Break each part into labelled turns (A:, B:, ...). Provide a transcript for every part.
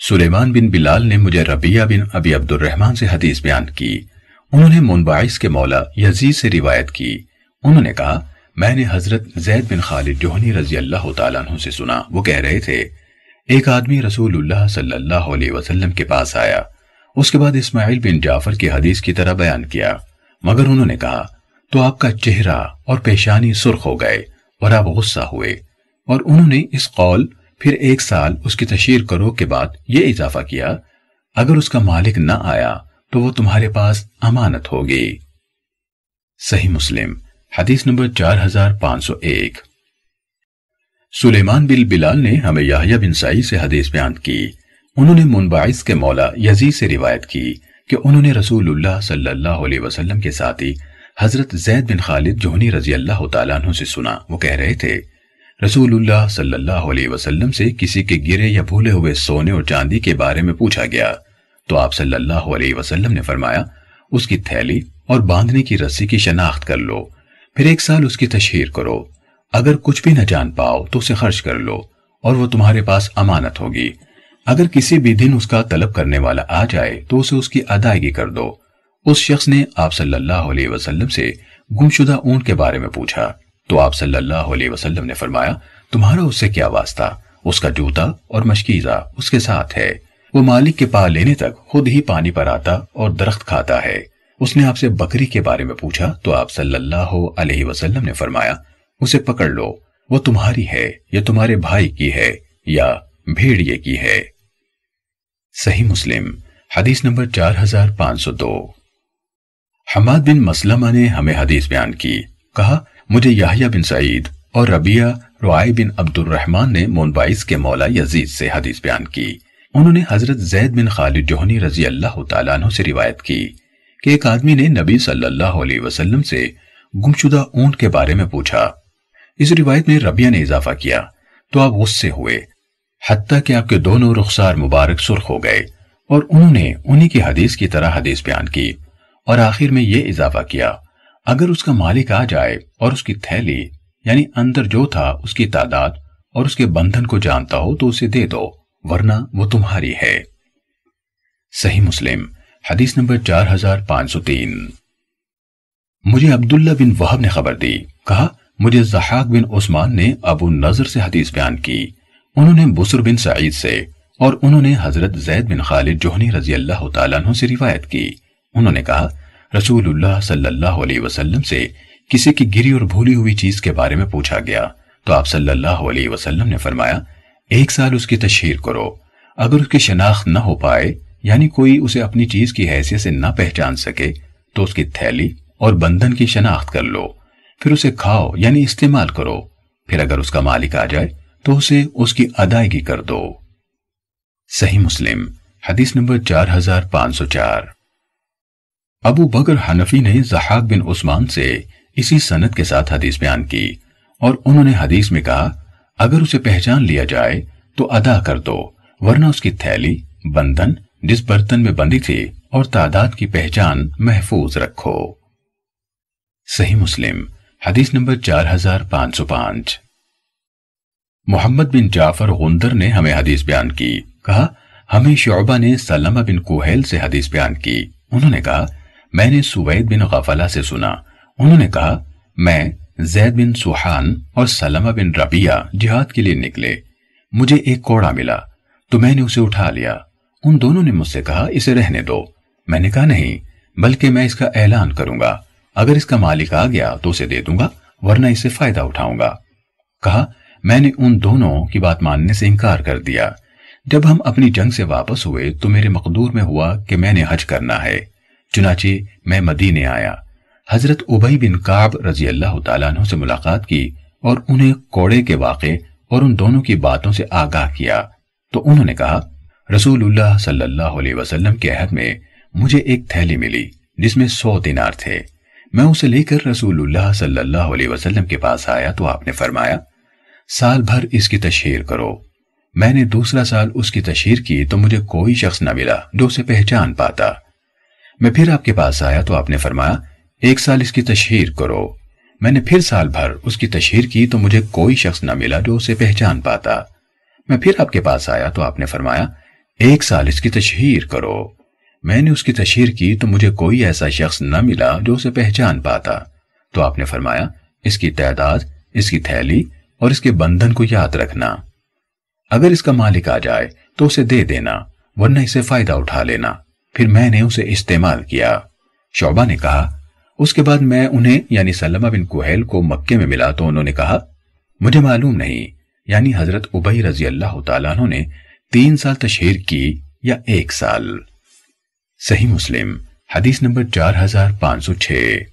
A: सुलेमान बिन बिलाल ने मुझे रबिया बिन अबी अब्दुलरहमान से हदीस बयान की। उन्होंने मुनबाइस के मौला यजीद से रिवायत की। उन्होंने कहा, मैंने हज़रत जैद बिन खालिद जोहनी रज़ी अल्लाह तु से सुना। वो कह रहे थे, एक आदमी रसूलुल्लाह सल्लल्लाहु अलैहि वसल्लम के पास आया। उसके बाद इस्माइल बिन जाफ़र की हदीस की तरह बयान किया। मगर उन्होंने कहा तो आपका चेहरा और पेशानी सुर्ख हो गए और आप गुस्सा हुए। और उन्होंने इस कौल फिर एक साल उसकी तशीर करो के बाद ये इजाफा किया, अगर उसका मालिक न आया तो वो तुम्हारे पास अमानत होगी। सही मुस्लिम, हदीस नंबर चार हज़ार पाँच सौ एक। सुलेमान बिल बिलाल ने हमें याहिया बिन साई से हदीस बयान की। उन्होंने मुनबाइस के मौला यजीद से रिवायत की कि उन्होंने रसूलुल्लाह सल्लल्लाहु अलैहि वसल्लम के साथी हज़रत जैद बिन खालिद जोहनी रज़ी अल्लाह से सुना। वो कह रहे थे रसूलुल्लाह सल्लल्लाहु अलैहि वसल्लम से किसी के गिरे या भूले हुए सोने और चांदी के बारे में पूछा गया। तो आप सल्लल्लाहु अलैहि वसल्लम ने फरमाया, उसकी थैली और बांधने की रस्सी की शनाख्त कर लो। फिर एक साल उसकी तशहीर करो। अगर कुछ भी न जान पाओ तो उसे खर्च कर लो और वो तुम्हारे पास अमानत होगी। अगर किसी भी दिन उसका तलब करने वाला आ जाए तो उसे उसकी अदायगी कर दो। उस शख्स ने आप सल्लल्लाहु अलैहि वसल्लम से गुमशुदा ऊँट के बारे में पूछा। तो आप सल्लल्लाहु अलैहि वसल्लम ने फरमाया, तुम्हारा उससे क्या वास्ता? उसका जूता और मशकीजा उसके साथ है। वो मालिक के पा लेने तक खुद ही पानी पर आता और दरख्त खाता है। उसने आपसे बकरी के बारे में पूछा तो आप सल्लल्लाहु अलैहि वसल्लम ने फरमाया, उसे पकड़ लो। वो तुम्हारी है या तुम्हारे भाई की है या भेड़िए की है। सही मुस्लिम, हदीस नंबर चार हज़ार पाँच सौ दो। हमाद बिन मसलमा ने हमें हदीस बयान की। कहा मुझे याहिया बिन सईद और रबिया रुआई बिन अब्दुलरहमान ने मुनबाइस के मौला यजीद से हदीस बयान की। उन्होंने हज़रत जैद बिन खालिद जोहनी रज़ी अल्लाह तु से रिवायत की कि एक आदमी ने नबी सल्लल्लाहु अलैहि वसल्लम से गुमशुदा ऊँट के बारे में पूछा। इस रिवायत में रबिया ने इजाफा किया। तो आप गुस्से हुए हत्या कि आपके दोनों रुखसार मुबारक सुर्ख हो गए और उन्होंने उन्हीं की हदीस की तरह हदीस बयान की और आखिर में यह इजाफा किया। अगर उसका मालिक आ जाए और उसकी थैली, यानी अंदर जो था, उसकी तादाद और उसके बंधन को जानता हो तो उसे दे दो, वरना वो तुम्हारी है। सही मुस्लिम, हदीस नंबर चार हज़ार पाँच सौ तीन। मुझे अब्दुल्ला बिन वहब ने खबर दी। कहा, मुझे जहाक बिन उस्मान ने अबू नज़र से हदीस बयान की। उन्होंने बुसर बिन सईद से और उन्होंने हज़रत जैद बिन खालिद जोहनी रज़ी अल्लाह से रिवायत की। उन्होंने कहा रसूलुल्लाह सल्लल्लाहु अलैहि वसल्लम से किसी की गिरी और भूली हुई चीज़ के बारे में पूछा गया। तो आप सल्लल्लाहु अलैहि वसल्लम ने फरमाया, एक साल उसकी तशहीर करो। अगर उसकी शनाख्त न हो पाए, यानी कोई उसे अपनी चीज़ की हैसियत से न पहचान सके तो उसकी थैली और बंधन की शनाख्त कर लो। फिर उसे खाओ, यानी इस्तेमाल करो। फिर अगर उसका मालिक आ जाए तो उसे उसकी अदायगी कर दो। सही मुस्लिम, हदीस नंबर चार हज़ार पाँच सौ चार। अबू बकर हनफी ने जहाक बिन उस्मान से इसी सनत के साथ हदीस बयान की और उन्होंने हदीस में कहा, अगर उसे पहचान लिया जाए तो अदा कर दो, वरना उसकी थैली, बंधन, जिस बर्तन में बंदी थी और तादाद की पहचान महफूज रखो। सही मुस्लिम, हदीस नंबर चार हज़ार पाँच सौ पाँच। मोहम्मद बिन जाफ़र गुंदर ने हमें हदीस बयान की। कहा, हमें शोबा ने सलमा बिन कुहैल से हदीस बयान की। उन्होंने कहा मैंने सुवैद बिन गफला से सुना। उन्होंने कहा, मैं जैद बिन सुहान और सलमा बिन रबिया जिहाद के लिए निकले। मुझे एक कोड़ा मिला तो मैंने उसे उठा लिया। उन दोनों ने मुझसे कहा, इसे रहने दो। मैंने कहा, नहीं, बल्कि मैं इसका ऐलान करूँगा। अगर इसका मालिक आ गया तो उसे दे दूँगा, वरना इसे फ़ायदा उठाऊँगा। कहा, मैंने उन दोनों की बात मानने से इनकार कर दिया। जब हम अपनी जंग से वापस हुए तो मेरे मकदूर में हुआ कि मैंने हज करना है। चुनाचे मैं मदीने आया। हज़रत उबई बिन काब रज़ी अल्लाह तु से मुलाकात की और उन्हें कोड़े के वाक़े और उन दोनों की बातों से आगाह किया। तो उन्होंने कहा, रसूलुल्लाह सल्लल्लाहु अलैहि वसल्लम के अहद में मुझे एक थैली मिली, जिसमें सौ दिनार थे। मैं उसे लेकर रसूलुल्लाह सल्लल्लाहु अलैहि वसल्लम के पास आया तो आपने फरमाया, साल भर इसकी तशहर करो। मैंने दूसरा साल उसकी तशहर की तो मुझे कोई शख्स न मिला जो उसे पहचान पाता। मैं फिर आपके पास आया तो आपने फरमाया, एक साल इसकी तशहीर करो। मैंने फिर साल भर उसकी तशहीर की तो मुझे कोई शख्स न मिला जो उसे पहचान पाता। मैं फिर आपके पास आया तो आपने फरमाया, एक साल इसकी तशहीर करो। मैंने उसकी तशहीर की तो मुझे कोई ऐसा शख्स न मिला जो उसे पहचान पाता। तो आपने फरमाया, इसकी तादाद, इसकी थैली और इसके बंधन को याद रखना। अगर इसका मालिक आ जाए तो उसे दे देना, वरना इसे फ़ायदा उठा लेना। फिर मैंने उसे इस्तेमाल किया। शोबा ने कहा, उसके बाद मैं उन्हें, यानी सलमा बिन कुहैल को मक्के में मिला। तो उन्होंने कहा, मुझे मालूम नहीं। यानी हज़रत उबई रज़ी अल्लाह तु ने तीन साल तशहर की या एक साल। सही मुस्लिम, हदीस नंबर चार हज़ार पाँच सौ छह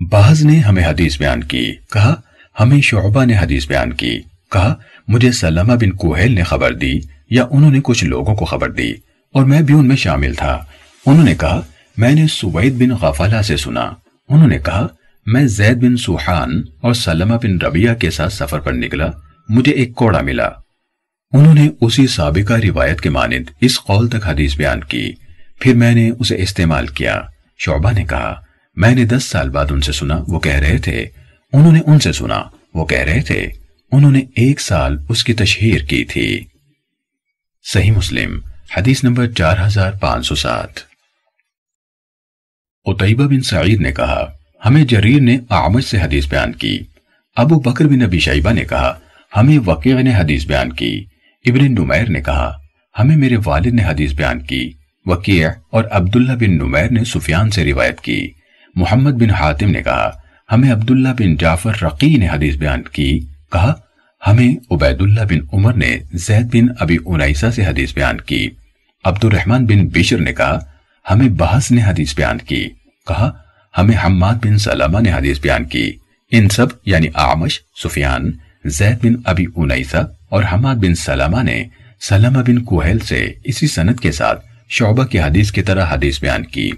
A: बाज ने हमें हदीस बयान की। कहा, हमें शोबा ने हदीस बयान की। कहा, मुझे सलमा बिन कुहैल ने खबर दी या उन्होंने कुछ लोगों को खबर दी। और मैं भी उनमें शामिल था। उन्होंने कहा, मैंने सुवैद बिन गफाला से सुना। उन्होंने कहा, मैं जैद बिन सुहान और सलमा बिन रबिया के साथ सफ़र पर निकला। मुझे एक कोड़ा मिला। उन्होंने उसी सबका रिवायत के मानद इस कौल तक हदीस बयान की। फिर मैंने उसे इस्तेमाल किया। शोभा ने कहा, मैंने दस साल बाद उनसे सुना। वो कह रहे थे, उन्होंने उनसे सुना। वो कह रहे थे, उन्होंने एक साल उसकी तशहीर की थी। सही मुस्लिम। हदीस नंबर चार हज़ार पाँच सौ सात। उतैबा बिन सईद ने कहा, हमें जरीर ने आमद से हदीस बयान की। अबू बकर बिन अबी शैबा ने कहा, हमें वकील ने हदीस बयान की। इब्न नुमैर ने कहा, हमें मेरे वालिद ने हदीस बयान की। वकीय और अब्दुल्ला बिन नुमैर ने सुफियान से रिवायत की। मोहम्मद बिन हातिम ने कहा, हमें अब्दुल्ला बिन जाफ़र रकी ने हदीस बयान की। कहा हमें उबैदुल्ला बिन उमर ने जैद बिन अबी उनैसा से हदीस बयान की। अब्दुलरहमान बिन बिशर ने कहा, हमें बहस ने हदीस बयान की। कहा, हमें हम्माद बिन सलामा ने हदीस बयान की। इन सब, यानी आमश, सुफियान, जैद बिन अबी उनैसा और हमाद बिन सलामा ने सलामा बिन कुहैल से इसी सनत के साथ शोबा की हदीस की तरह हदीस बयान की।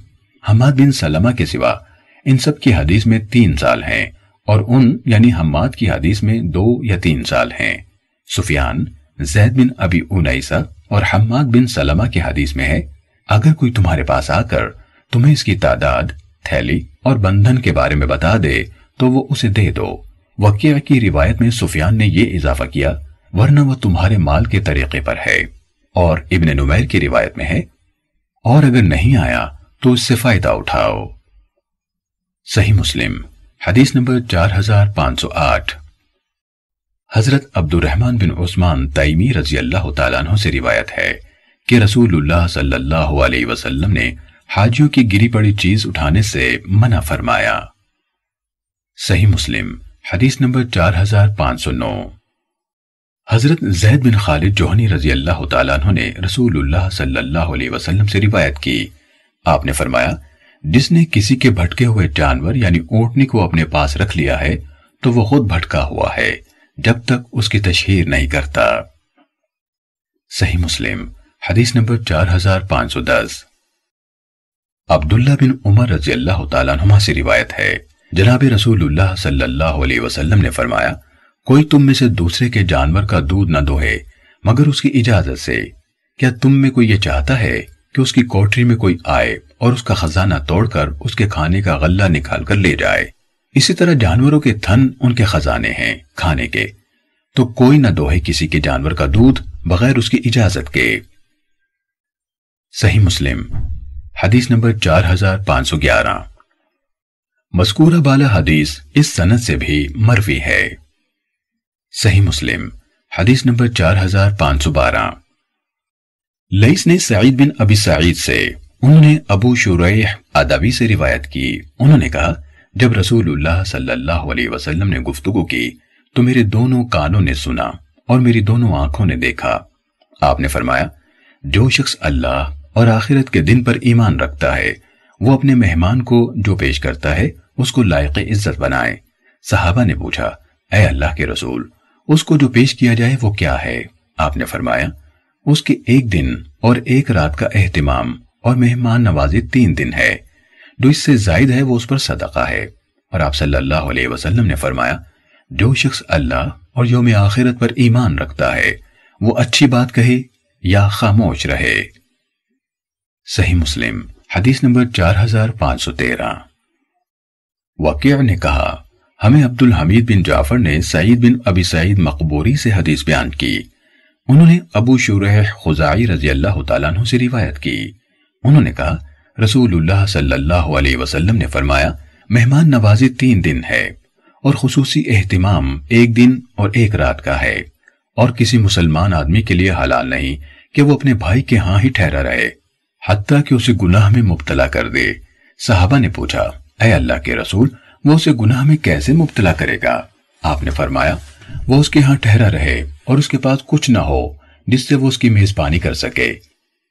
A: हमाद बिन सलामा के सिवा इन सब की हदीस में तीन साल हैं। और उन, यानी हम्माद की हदीस में दो या तीन साल हैं। सुफियान, जैद बिन अबी उनैसा और हम्माद बिन सलमा की हदीस में है, अगर कोई तुम्हारे पास आकर तुम्हें इसकी तादाद, थैली और बंधन के बारे में बता दे तो वो उसे दे दो। वकिया की रिवायत में सुफियान ने यह इजाफा किया, वरना वह तुम्हारे माल के तरीके पर है। और इब्न नुमैर की रिवायत में है, और अगर नहीं आया तो इससे फ़ायदा उठाओ। सही मुस्लिम। हदीस नंबर चार हज़ार पाँच सौ आठ। हज़रत अब्दुलरहमान बिन उस्मान तैमी रज़ी अल्लाह तु से रिवायत है कि रसूलुल्लाह सल्लल्लाहु अलैहि वसल्लम ने हाजियों की गिरी पड़ी चीज़ उठाने से मना फरमाया। सही मुस्लिम, हदीस नंबर चार हज़ार पाँच सौ नौ। हज़रत जैद बिन खालिद जोहनी रज़ी अल्लाह तु ने रसूलुल्लाह सल्लल्लाहु अलैहि वसल्लम से रिवायत की। आपने फरमाया जिसने किसी के भटके हुए जानवर, यानी ऊंटनी को अपने पास रख लिया है तो वो खुद भटका हुआ है, जब तक उसकी तशहीर नहीं करता। सही मुस्लिम, हदीस नंबर चार हज़ार पाँच सौ दस। अब्दुल्ला बिन उमर रज़ी अल्लाह तुमा से रिवायत है, जनाब रसूलुल्लाह सल्लल्लाहु अलैहि वसल्लम ने फरमाया, कोई तुम में से दूसरे के जानवर का दूध न दोहे, मगर उसकी इजाज़त से। क्या तुम में कोई ये चाहता है कि उसकी कोठरी में कोई आए और उसका खजाना तोड़कर उसके खाने का गल्ला निकाल कर ले जाए। इसी तरह जानवरों के थन उनके खजाने हैं खाने के। तो कोई ना दोहे किसी के जानवर का दूध बगैर उसकी इजाज़त के। सही मुस्लिम, हदीस नंबर चार हज़ार पाँच सौ ग्यारह। मस्कूरा बाला हदीस इस सनत से भी मरवी है। सही मुस्लिम, हदीस नंबर चार हज़ार पाँच सौ बारह। लईस ने सईद बिन अबी सईद से उन्होंने अबू शुरैह अदबी से रिवायत की। उन्होंने कहा, जब रसूलुल्लाह सल्लल्लाहु अलैहि वसल्लम ने गुफ्तगू की तो मेरे दोनों कानों ने सुना और मेरी दोनों आँखों ने देखा। आपने फरमाया, जो शख्स अल्लाह और आखिरत के दिन पर ईमान रखता है, वो अपने मेहमान को जो पेश करता है, उसको लायक इज़्ज़त बनाए। सहाबा ने पूछा ए अल्लाह के रसूल, उसको जो पेश किया जाए वो क्या है? आपने फरमाया, उसके एक दिन और एक रात का एहतमाम और मेहमान नवाजी तीन दिन है। जो इससे जायद है, वो उस पर सदका है। और आप सल्लल्लाहु अलैहि वसल्लम ने फरमाया, जो शख्स अल्लाह और योम आखिरत पर ईमान रखता है, वो अच्छी बात कहे या खामोश रहे। सही मुस्लिम, हदीस नंबर चार हज़ार पाँच सौ तेरह। वकीर ने कहा, हमें अब्दुल हमीद बिन जाफ़र ने सईद बिन अबी सईद मकबूरी से हदीस बयान की। उन्होंने अबू शुरह खुजाई रज़ी अल्लाह तु से रिवायत की। उन्होंने कहा, रसूलुल्लाह सल्लल्लाहु अलैहि वसल्लम ने फरमाया, मेहमान नवाजी तीन दिन है और खसूसी एहतिमाम एक दिन और एक रात का है और किसी मुसलमान आदमी के लिए हलाल नहीं कि वो अपने भाई के यहाँ ही ठहरा रहे हत्या कि उसे गुनाह में मुब्तला कर दे। साहबा ने पूछा अय अल्लाह के रसूल, वो उसे गुनाह में कैसे मुब्तला करेगा? आपने फरमाया, वो उसके यहाँ ठहरा रहे और उसके पास कुछ ना हो जिससे वो उसकी मेजबानी कर सके।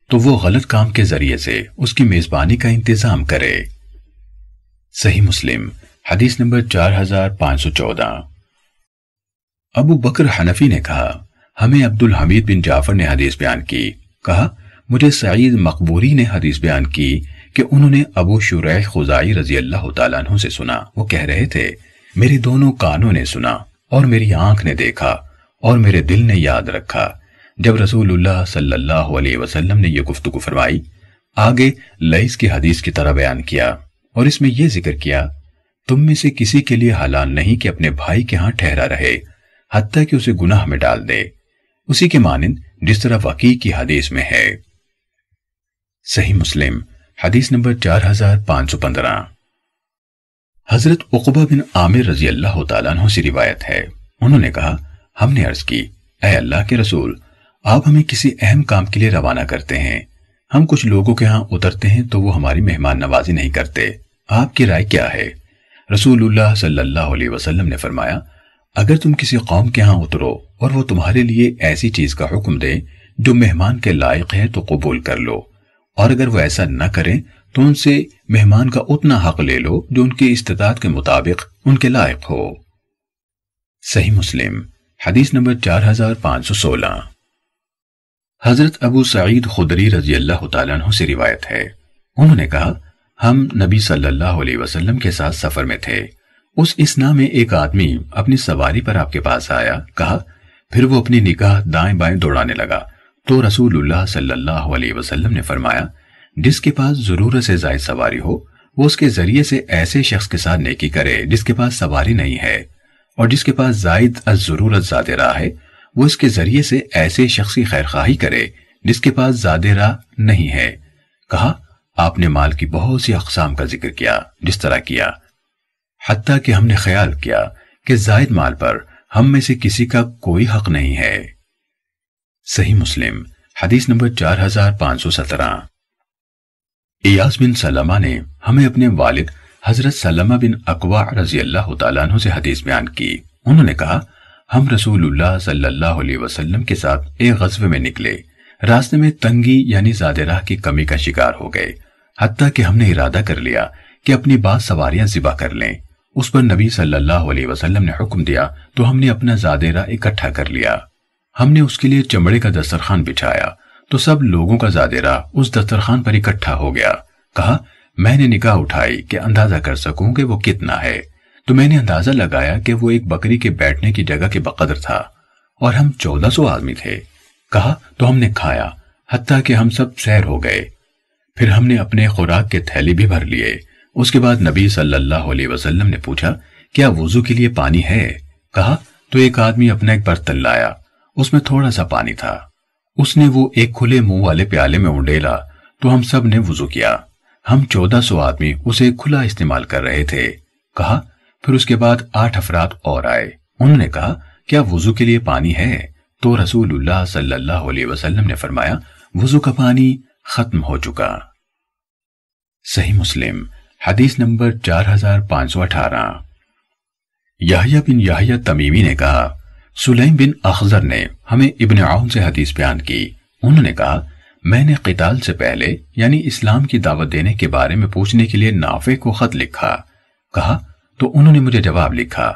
A: तो वो गलत काम के ज़रिए से उसकी मेजबानी का इंतज़ाम करे। सही मुस्लिम, हदीस नंबर चार हज़ार पाँच सौ चौदह। अबू बकर हनफी ने कहा, हमें अब्दुल हमीद बिन जाफ़र ने हदीस बयान की। कहा, मुझे सईद मकबूरी ने हदीस बयान की कि उन्होंने अबू शुरैह खुजाई रज़ी अल्लाह तु से सुना। वो कह रहे थे, मेरे दोनों कानों ने सुना और मेरी आँख ने देखा और मेरे दिल ने याद रखा। जब रसूलुल्लाह सल्लल्लाहु अलैहि वसल्लम ने यह गुफ्तगु फरमाई, आगे लईस की हदीस की तरह बयान किया और इसमें यह ज़िक्र किया, तुम में से किसी के लिए हलाल नहीं कि अपने भाई के यहाँ ठहरा रहे, हत्या कि उसे गुनाह में डाल दे। उसी के मानिंद जिस तरह वकी की हदीस में है। सही मुस्लिम, हदीस नंबर चार हज़ार पाँच सौ पंद्रह। हज़रत उकबा बिन आमिर रज़ी अल्लाह तु से रिवायत है। उन्होंने कहा, हमने अर्ज़ की अय अल्लाह के रसूल आप हमें किसी अहम काम के लिए रवाना करते हैं। हम कुछ लोगों के यहाँ उतरते हैं तो वो हमारी मेहमान नवाजी नहीं करते। आपकी राय क्या है? रसूलुल्लाह सल्लल्लाहु अलैहि वसल्लम ने फरमाया, अगर तुम किसी कौम के यहाँ उतरो और वो तुम्हारे लिए ऐसी चीज़ का हुक्म दे, जो मेहमान के लायक है तो कबूल कर लो। और अगर वो ऐसा न करें तो उनसे मेहमान का उतना हक ले लो, जो उनकी इस्तात के मुताबिक उनके लायक हो। सही मुस्लिम, हदीस नंबर चार हज़ार पाँच सौ सोलह। हज़रत अबू सईद खुदरी रज़ी अल्लाह तु से रिवायत है। उन्होंने कहा, हम नबी सल्लल्लाहु अलैहि वसल्लम के साथ सफ़र में थे। उस इसना में एक आदमी अपनी सवारी पर आपके पास आया, कहा, फिर वो अपनी निगाह दाएँ बाएँ दौड़ाने लगा। तो रसूलुल्लाह सल्लल्लाहु अलैहि वसल्लम ने फरमाया, जिसके पास ज़रूरत से जायद सवारी हो, वो उसके ज़रिए से ऐसे शख्स के साथ नेकी करे जिसके पास सवारी नहीं है, और जिसके पास जायद ज़रूरत ज़्यादा रहा है वो इसके ज़रिए से ऐसे शख्स खैर खाही करे, जिसके पास ज़्यादा राह नहीं है। कहा, आपने माल की बहुत सी अकसाम का ज़िक्र किया, जिस तरह किया। हती कि हमने ख्याल किया कि जायद माल पर हम में से किसी का कोई हक नहीं है। सही मुस्लिम, हदीस नंबर चार हज़ार पाँच सौ सत्रह। इयास बिन सलमा ने हमें अपने वालिद हज़रत सलमा बिन अकवा रज़ी अल्लाह से हदीस बयान की। उन्होंने कहा हम रसूलुल्लाह सल्लल्लाहु अलैहि वसल्लम के साथ एक गजबे में निकले। रास्ते में तंगी यानी ज़्यादा राह की कमी का शिकार हो गए हती कि हमने इरादा कर लिया कि अपनी बात सवारियाँ जिबा कर लें। उस पर नबी सल्लल्लाहु अलैहि वसल्लम ने हुक्म दिया तो हमने अपना जादेरा इकट्ठा कर लिया। हमने उसके लिए चमड़े का दस्तरखान बिछाया तो सब लोगों का जादेरा उस दस्तरखान पर इकट्ठा हो गया। कहा, मैंने निकाह उठाई कि अंदाज़ा कर सकूँ कि वो कितना है। तो मैंने अंदाज़ा लगाया कि वो एक बकरी के बैठने की जगह के बकदर था, और हम चौदह सौ आदमी थे। कहा तो हमने खाया हती कि हम सब सैर हो गए। फिर हमने अपने खुराक के थैली भी भर लिए। उसके बाद नबी सल्लल्लाहु अलैहि वसल्लम ने पूछा, क्या वज़ू के लिए पानी है? कहा तो एक आदमी अपना एक बर्तन लाया। उसमें थोड़ा सा पानी था। उसने वो एक खुले मुँह वाले प्याले में उंडेला तो हम सबने वज़ू किया। हम चौदह सौ आदमी उसे खुला इस्तेमाल कर रहे थे। कहा फिर उसके बाद आठ अफराद और आए। उन्होंने कहा, क्या वज़ू के लिए पानी है? तो रसूलुल्लाह सल्लल्लाहु अलैहि वसल्लम ने फरमाया, वज़ू का पानी खत्म हो चुका। सही मुस्लिम, हदीस नंबर चार हज़ार पाँच सौ अठारह। याहिया बिन याहिया तमीमी ने कहा, सुलैम बिन अखजर ने हमें इब्न आउन से हदीस बयान की। उन्होंने कहा, मैंने किताल से पहले, यानी इस्लाम की दावत देने के बारे में पूछने के लिए नाफे को खत लिखा। कहा तो उन्होंने मुझे जवाब लिखा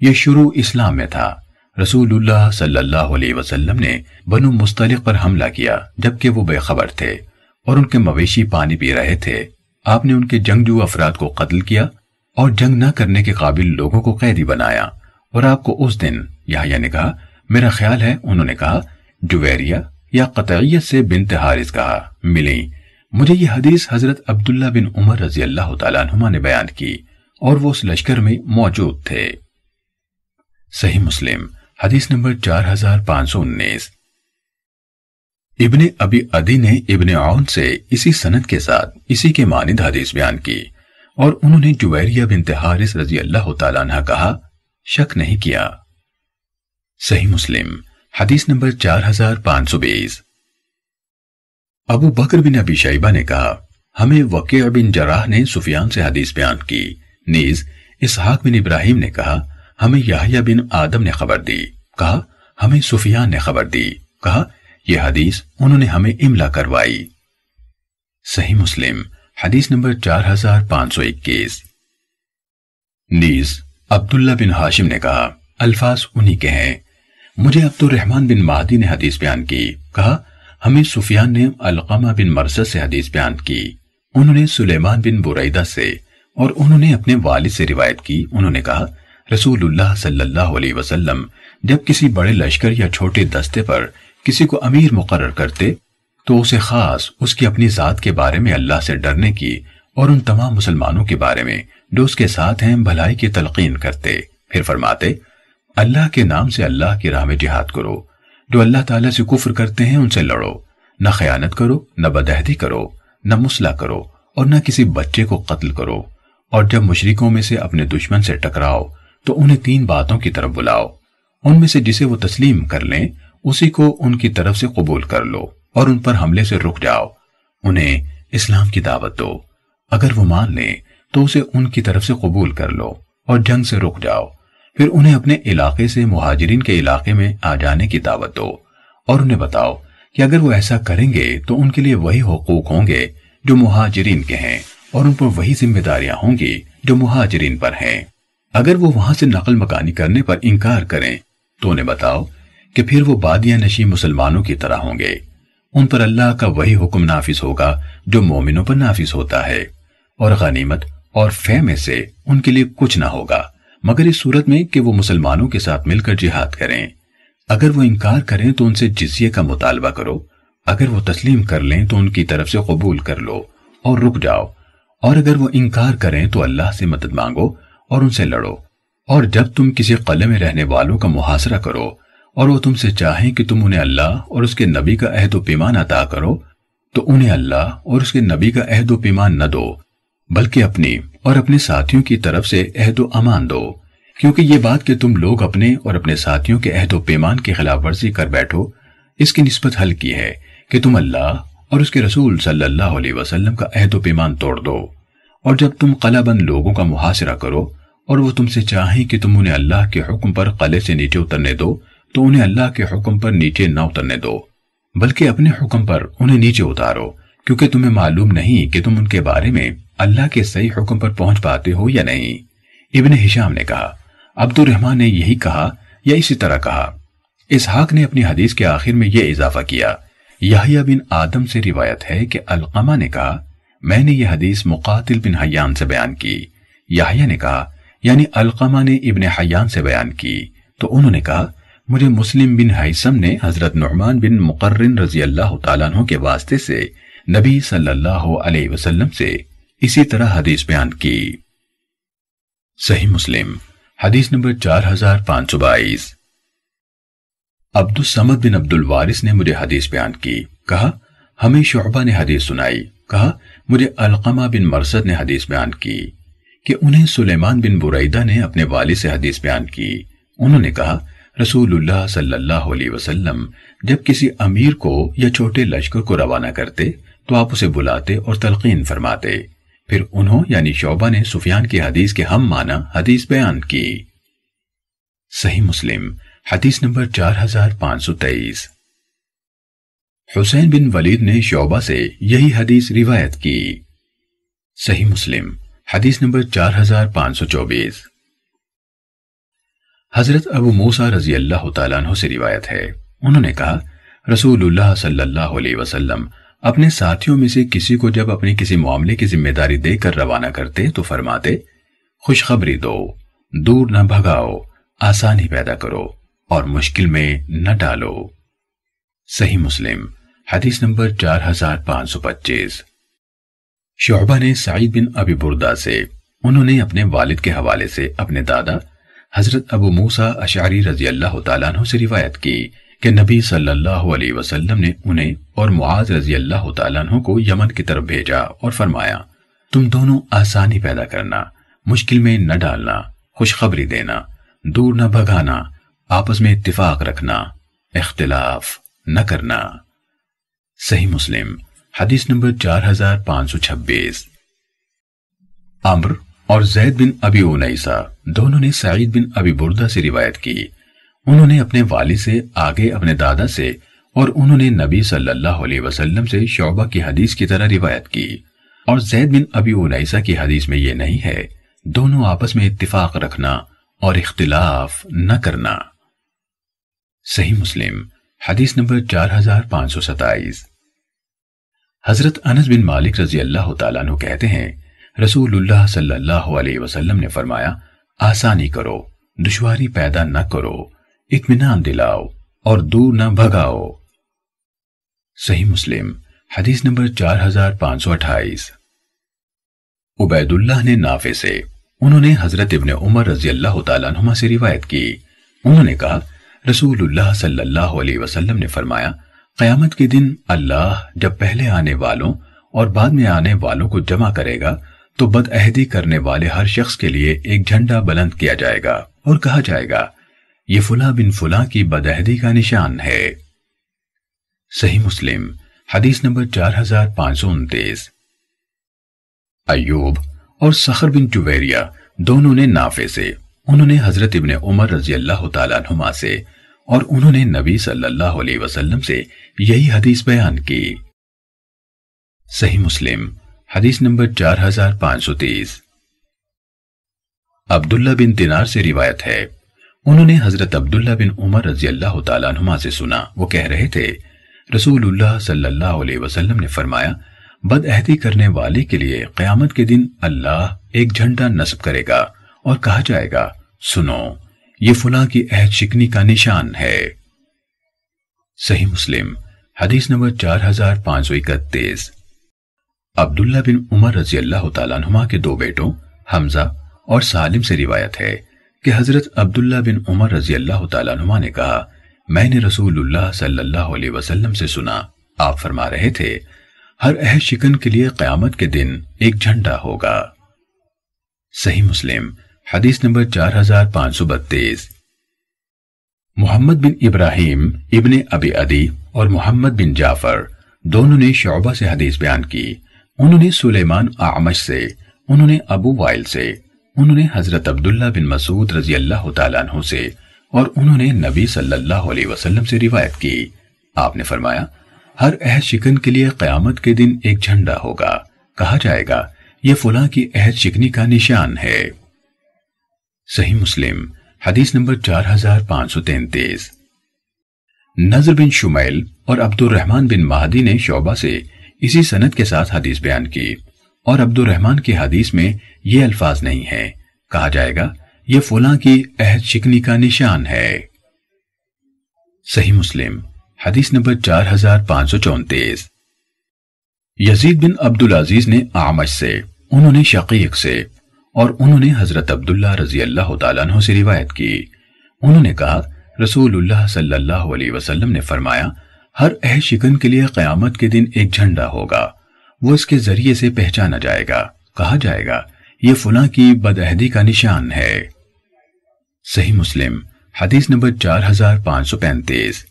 A: यह शुरू इस्लाम में था। रसूलुल्लाह सल्लल्लाहु अलैहि वसल्लम ने बनु मुस्तलिक पर हमला किया, जबकि वो बेखबर थे और उनके मवेशी पानी पी रहे थे। आपने उनके जंगजू अफराद को कत्ल किया और जंग न करने के काबिल लोगों को कैदी बनाया और आपको उस दिन याहिया ने कहा, मेरा ख्याल है, उन्होंने कहा, जुवैरिया या कतईयत से बिन हारिस कहा मिली। मुझे ये हदीस हज़रत अब्दुल्ला बिन उमर रज़ी अल्लाह तुमा ने बयान की। और वो उस लश्कर में मौजूद थे। सही मुस्लिम, हदीस नंबर चार हज़ार पाँच सौ उन्नीस। इब्ने अबी अदी ने इब्ने औन से इसी सनद के साथ इसी के मानिद हदीस बयान की और उन्होंने जुवैरिया बिन हारिस रज़ी अल्लाह तला कहा, शक नहीं किया। सही मुस्लिम, हदीस नंबर चार हज़ार पाँच सौ बीस। अबू बकर बिन अबी शैबा ने कहा, हमें वक़ बिन जराह ने सुफियान से हदीस बयान की नीज, इसहाक बिन इब्राहिम ने कहा, हमें याहिया बिन आदम ने खबर दी। कहा, हमें सुफियान ने खबर दी। कहा यह हदीस उन्होंने हमें इमला करवाई। सही मुस्लिम, हदीस नंबर चार हज़ार पाँच सौ इक्कीस। नीज, अब्दुल्ला बिन हाशिम ने कहा, अल्फाज उन्हीं के हैं। मुझे अब्दुलरहमान बिन मादी ने हदीस बयान की। कहा, हमें सुफियान ने अलकमा बिन मरसद से हदीस बयान की। उन्होंने सुलेमान बिन बुरैदा से और उन्होंने अपने वालिद से रिवायत की। उन्होंने कहा, रसूलुल्लाह सल्लल्लाहु अलैहि वसल्लम, जब किसी बड़े लश्कर या छोटे दस्ते पर किसी को अमीर मुकर्र करते तो उसे खास उसकी अपनी जात के बारे में अल्लाह से डरने की और उन तमाम मुसलमानों के बारे में जो उसके साथ हैं भलाई की तलकीन करते। फिर फरमाते, अल्लाह के नाम से अल्लाह की राह में जिहाद करो। जो अल्लाह ताला से कुफ्र करते हैं, उनसे लड़ो। न खयानत करो, न बदहदी करो, न मुसला करो और न किसी बच्चे को कत्ल करो। और जब मुशरिकों में से अपने दुश्मन से टकराओ तो उन्हें तीन बातों की तरफ़ बुलाओ। उनमें से जिसे वो तस्लीम कर लें, उसी को उनकी तरफ़ से कबूल कर लो और उन पर हमले से रुक जाओ। उन्हें इस्लाम की दावत दो। अगर वो मान लें तो उसे उनकी तरफ़ से कबूल कर लो और जंग से रुक जाओ। फिर उन्हें अपने इलाके से मुहाजिरीन के इलाके में आ जाने की दावत दो और उन्हें बताओ कि अगर वो ऐसा करेंगे तो उनके लिए वही हकूक होंगे जो मुहाजिरीन के हैं। और उन पर वही जिम्मेदारियाँ होंगी जो मुहाजिरीन पर हैं। अगर वो वहाँ से नकल मकानी करने पर इंकार करें तो उन्हें बताओ कि फिर वो बादिया नशी मुसलमानों की तरह होंगे। उन पर अल्लाह का वही हुक्म नाफिज होगा जो मोमिनों पर नाफिज होता है। और गनीमत और फे में से उनके लिए कुछ ना होगा, मगर इस सूरत में कि वो मुसलमानों के साथ मिलकर जिहाद करें। अगर वो इनकार करें तो उनसे जिजिए का मुतालबा करो। अगर वो तस्लीम कर लें तो उनकी तरफ़ से कबूल कर लो और रुक जाओ। और अगर वो इनकार करें तो अल्लाह से मदद मांगो और उनसे लड़ो। और जब तुम किसी कले में रहने वालों का मुहासरा करो और वो तुमसे चाहें कि तुम उन्हें अल्लाह और उसके नबी का अहद पैमान अता करो तो उन्हें अल्लाह और उसके नबी का अहद पैमान न दो, बल्कि अपनी और अपने साथियों की तरफ़ से अहद अमान दो। क्योंकि ये बात कि तुम लोग अपने और अपने साथियों के अहद पैमान की खिलाफ वर्जी कर बैठो, इसकी नस्बत हल्की है कि तुम अल्लाह और उसके रसूल सल्लल्लाहु अलैहि वसल्लम का अहद पैमान तोड़ दो। और जब तुम कलाबंद लोगों का मुहासरा करो और वो तुमसे चाहें कि तुम उन्हें अल्लाह के हुक्म पर कले से नीचे उतरने दो तो उन्हें अल्लाह के हुक्म पर नीचे न उतरने दो, बल्कि अपने हुक्म पर उन्हें नीचे उतारो, क्योंकि तुम्हें मालूम नहीं कि तुम उनके बारे में अल्लाह के सही हुक्म पर पहुँच पाते हो या नहीं। इबन हिशाम ने कहा अब्दुलरहमान ने यही कहा या इसी तरह कहा। इसहाक ने अपनी हदीस के आखिर में यह इजाफा किया याहिया बिन आदम से रिवायत है कि अलकमा ने कहा, मैंने यह हदीस मुकातिल बिन हयान से बयान की। याहिया ने कहा, यानी अलकमा ने इबन हयान से बयान की। तो उन्होंने कहा, मुझे मुस्लिम बिन हैसम ने हज़रत नुमान बिन मुकर्रिन रज़ी अल्लाह तु के वास्ते से नबी सल्लल्लाहु अलैहि वसल्लम से इसी तरह हदीस बयान की। सही मुस्लिम, हदीस नंबर चार हज़ार पाँच सौ बाईस। अब्दुल समद बिन अब्दुल वारिस ने मुझे हदीस बयान की। कहा, हमें शोबा ने हदीस सुनाई। कहा, मुझे अलकमा बिन मरसद ने हदीस बयान की कि उन्हें सुलेमान बिन बुरैदा ने अपने वालिद से हदीस बयान की। उन्होंने कहा, रसूलुल्लाह सल्लल्लाहु अलैहि वसल्लम, जब किसी अमीर को या छोटे लश्कर को रवाना करते तो आप उसे बुलाते और तलकीन फरमाते। फिर उन्हों, यानी शोबा ने सुफियान की हदीस के हम माना हदीस बयान की। सही मुस्लिम हदीस नंबर चार हज़ार पाँच सौ तेईस। हुसैन बिन वलीद ने शोबा से यही हदीस रिवायत की। सही मुस्लिम, हदीस नंबर चार हज़ार पाँच सौ चौबीस। हज़रत अबू मूसा रज़ी अल्लाह तु से रिवायत है। उन्होंने कहा, रसूलुल्लाह सल्लल्लाहु अलैहि वसल्लम, अपने साथियों में से किसी को जब अपने किसी मामले की ज़िम्मेदारी देकर रवाना करते तो फरमाते, खुशखबरी दो, दूर न भगाओ, आसानी पैदा करो। और मुश्किल में न डालो। सही मुस्लिम, हदीस नंबर चार हज़ार पाँच सौ पच्चीस। शोबा ने साइद बिन अबी बुरदा से, उन्होंने अपने वालिद के हवाले से अपने दादा, हज़रत अबू मूसा अशारी रज़ी अल्लाह तु से रिवायत की कि नबी सल्लल्लाहु अलैहि वसल्लम ने उन्हें और मुआज रज़ी अल्लाह तु को यमन की तरफ़ भेजा और फरमाया, तुम दोनों आसानी पैदा करना, मुश्किल में न डालना, खुशखबरी देना, दूर न भगाना आपस में इत्तेफाक रखना, इख्तिलाफ न करना। सही मुस्लिम, हदीस नंबर चार हज़ार पाँच सौ छब्बीस। अम्र और जैद बिन अबी उनैसा, दोनों ने सईद बिन अबी बुरदा से रिवायत की। उन्होंने अपने वाली से, आगे अपने दादा से और उन्होंने नबी सल्लल्लाहु अलैहि वसल्लम से शोबा की हदीस की तरह रिवायत की। और जैद बिन अबी उनैसा की हदीस में यह नहीं है, दोनों आपस में इत्तेफाक रखना और इख्तिलाफ न करना। सही मुस्लिम, हदीस नंबर चार हज़ार पाँच सौ सताइस हज़रत अनस बिन मालिक रज़ी अल्लाह तु कहते हैं, रसूलुल्लाह सल्लल्लाहु अलैहि वसल्लम ने फरमाया, आसानी करो, दुश्वारी पैदा न करो, इत्मीनान दिलाओ और दूर न भगाओ। सही मुस्लिम, हदीस नंबर चार हज़ार पाँच सौ अट्ठाईस। उबैदुल्लाह ने नाफे से, उन्होंने हज़रत इब्ने उमर रज़ी अल्लाह तुमा से रिवायत की। उन्होंने कहा रसूलुल्लाह सल्लल्लाहु अलैहि वसल्लम ने फरमाया, कयामत के दिन अल्लाह जब पहले आने वालों और बाद में आने वालों को जमा करेगा तो बदअहदी करने वाले हर शख्स के लिए एक झंडा बुलंद किया जाएगा और कहा जाएगा, ये फुला बिन फुला की बदअहदी का निशान है। सही मुस्लिम, हदीस नंबर चार हज़ार पाँच सौ उनतीस। अयूब और सखर बिन जुवेरिया दोनों ने नाफे से, उन्होंने हज़रत इबन उमर रज़ी अल्लाह तुमा से और उन्होंने नबी सल्लल्लाहु अलैहि वसल्लम से यही हदीस बयान की। सही मुस्लिम, हदीस नंबर चार हज़ार पाँच सौ तीस। अब्दुल्ला बिन दिनार से रिवायत है। उन्होंने हज़रत अब्दुल्ला बिन उमर रज़ी अल्लाह तुमा से सुना। वो कह रहे थे, रसूलुल्लाह सल्लल्लाहु अलैहि वसल्लम ने फरमाया, बदअहदी करने वाले के लिए कयामत के दिन अल्लाह एक झंडा नस्ब करेगा और कहा जाएगा, सुनो। ये फुला की अहद शिकनी का निशान है। सही मुस्लिम, हदीस नंबर चार हज़ार पाँच सौ इकतीस। अब्दुल्ला बिन उमर रज़ी अल्लाह तुमा के दो बेटों, हमजा और सालिम से रिवायत है कि हज़रत अब्दुल्ला बिन उमर रज़ी अल्लाह तुमा ने कहा, मैंने रसूलुल्लाह सल्लल्लाहु अलैहि वसल्लम से सुना। आप फरमा रहे थे, हर अह शिकन के लिए कयामत के दिन एक झंडा होगा। सही मुस्लिम हदीस नंबर चार हज़ार बत्तीस। मोहम्मद बिन इब्राहिम, इब्ने अबी अदी और मोहम्मद बिन जाफ़र दोनों ने शोबा से हदीस बयान की। उन्होंने सुलेमान आमश से, उन्होंने अबू वाइल से, उन्होंने हज़रत अब्दुल्ला बिन मसूद रज़ी अल्लाह तु से और उन्होंने नबी सल्लल्लाहु अलैहि वसल्लम से रिवायत की। आपने फरमाया, हर अहद शिकन के लिए कयामत के दिन एक झंडा होगा। कहा जाएगा यह फुला की अहद शिकनी का निशान है। सही मुस्लिम, हदीस नंबर चार हज़ार पाँच सौ तैतीस। नज़र बिन शुमैल और अब्दुलरहमान बिन महादी ने शोबा से इसी सनत के साथ हदीस बयान की, और अब्दुलरहमान की हदीस में ये अल्फाज नहीं है। कहा जाएगा, ये फुला की अहद शिकनी का निशान है। सही मुस्लिम, हदीस नंबर चार हज़ार पाँच सौ चौतीस। यजीद बिन अब्दुल अज़ीज़ ने आमश से, उन्होंने शकीक से और उन्होंने हज़रत अब्दुल्ला रज़ी अल्लाह तु से रिवायत की। उन्होंने कहा, रसूलुल्लाह सल्लल्लाहु अलैहि वसल्लम ने फरमाया, हर अह शिकन के लिए कयामत के दिन एक झंडा होगा। वो इसके ज़रिए से पहचाना जाएगा। कहा जाएगा, ये फुला की बदअहदी का निशान है। सही मुस्लिम, हदीस नंबर चार हज़ार पाँच सौ पैंतीस।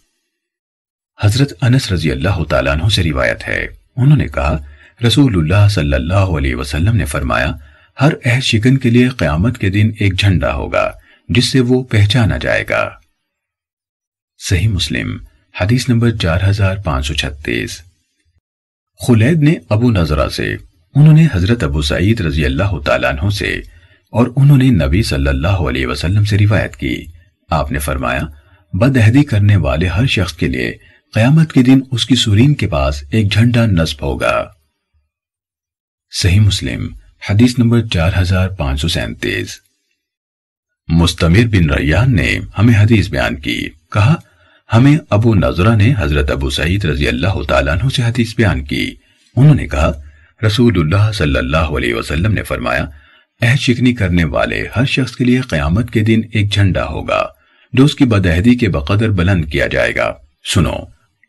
A: हज़रत अनस रज़ी अल्लाह तु से रिवायत है। उन्होंने कहा, रसूलुल्लाह सल्लल्लाहु अलैहि वसल्लम ने फरमाया हर अह शिकन के लिए क्यामत के दिन एक झंडा होगा, जिससे वो पहचाना जाएगा। सही मुस्लिम, हदीस नंबर चार हज़ार पाँच सौ छत्तीस। खुलैद ने अबू नजरा से, उन्होंने हज़रत अबू सईद रज़ी अल्लाह तु से, और उन्होंने नबी सल्लल्लाहु अलैहि वसल्लम से रिवायत की। आपने फरमाया बदअहदी करने वाले हर शख्स के लिए कयामत के दिन उसकी सुरीन के पास एक झंडा नस्ब होगा। सही मुस्लिम हदीस नंबर चार हज़ार पाँच सौ सैंतीस। मुस्तमिर बिन रैयान ने हमें हदीस बयान की। कहा, हमें अबू नजरा ने हज़रत अबू सईद रज़ी अल्लाह तु से हदीस बयान की। उन्होंने कहा, रसूलुल्लाह सल्लल्लाहु अलैहि वसल्लम ने फरमाया अह शिकनी करने वाले हर शख्स के लिए क्यामत के दिन एक झंडा होगा, जो उसकी बदहदी के बकदर बुलंद किया जाएगा। सुनो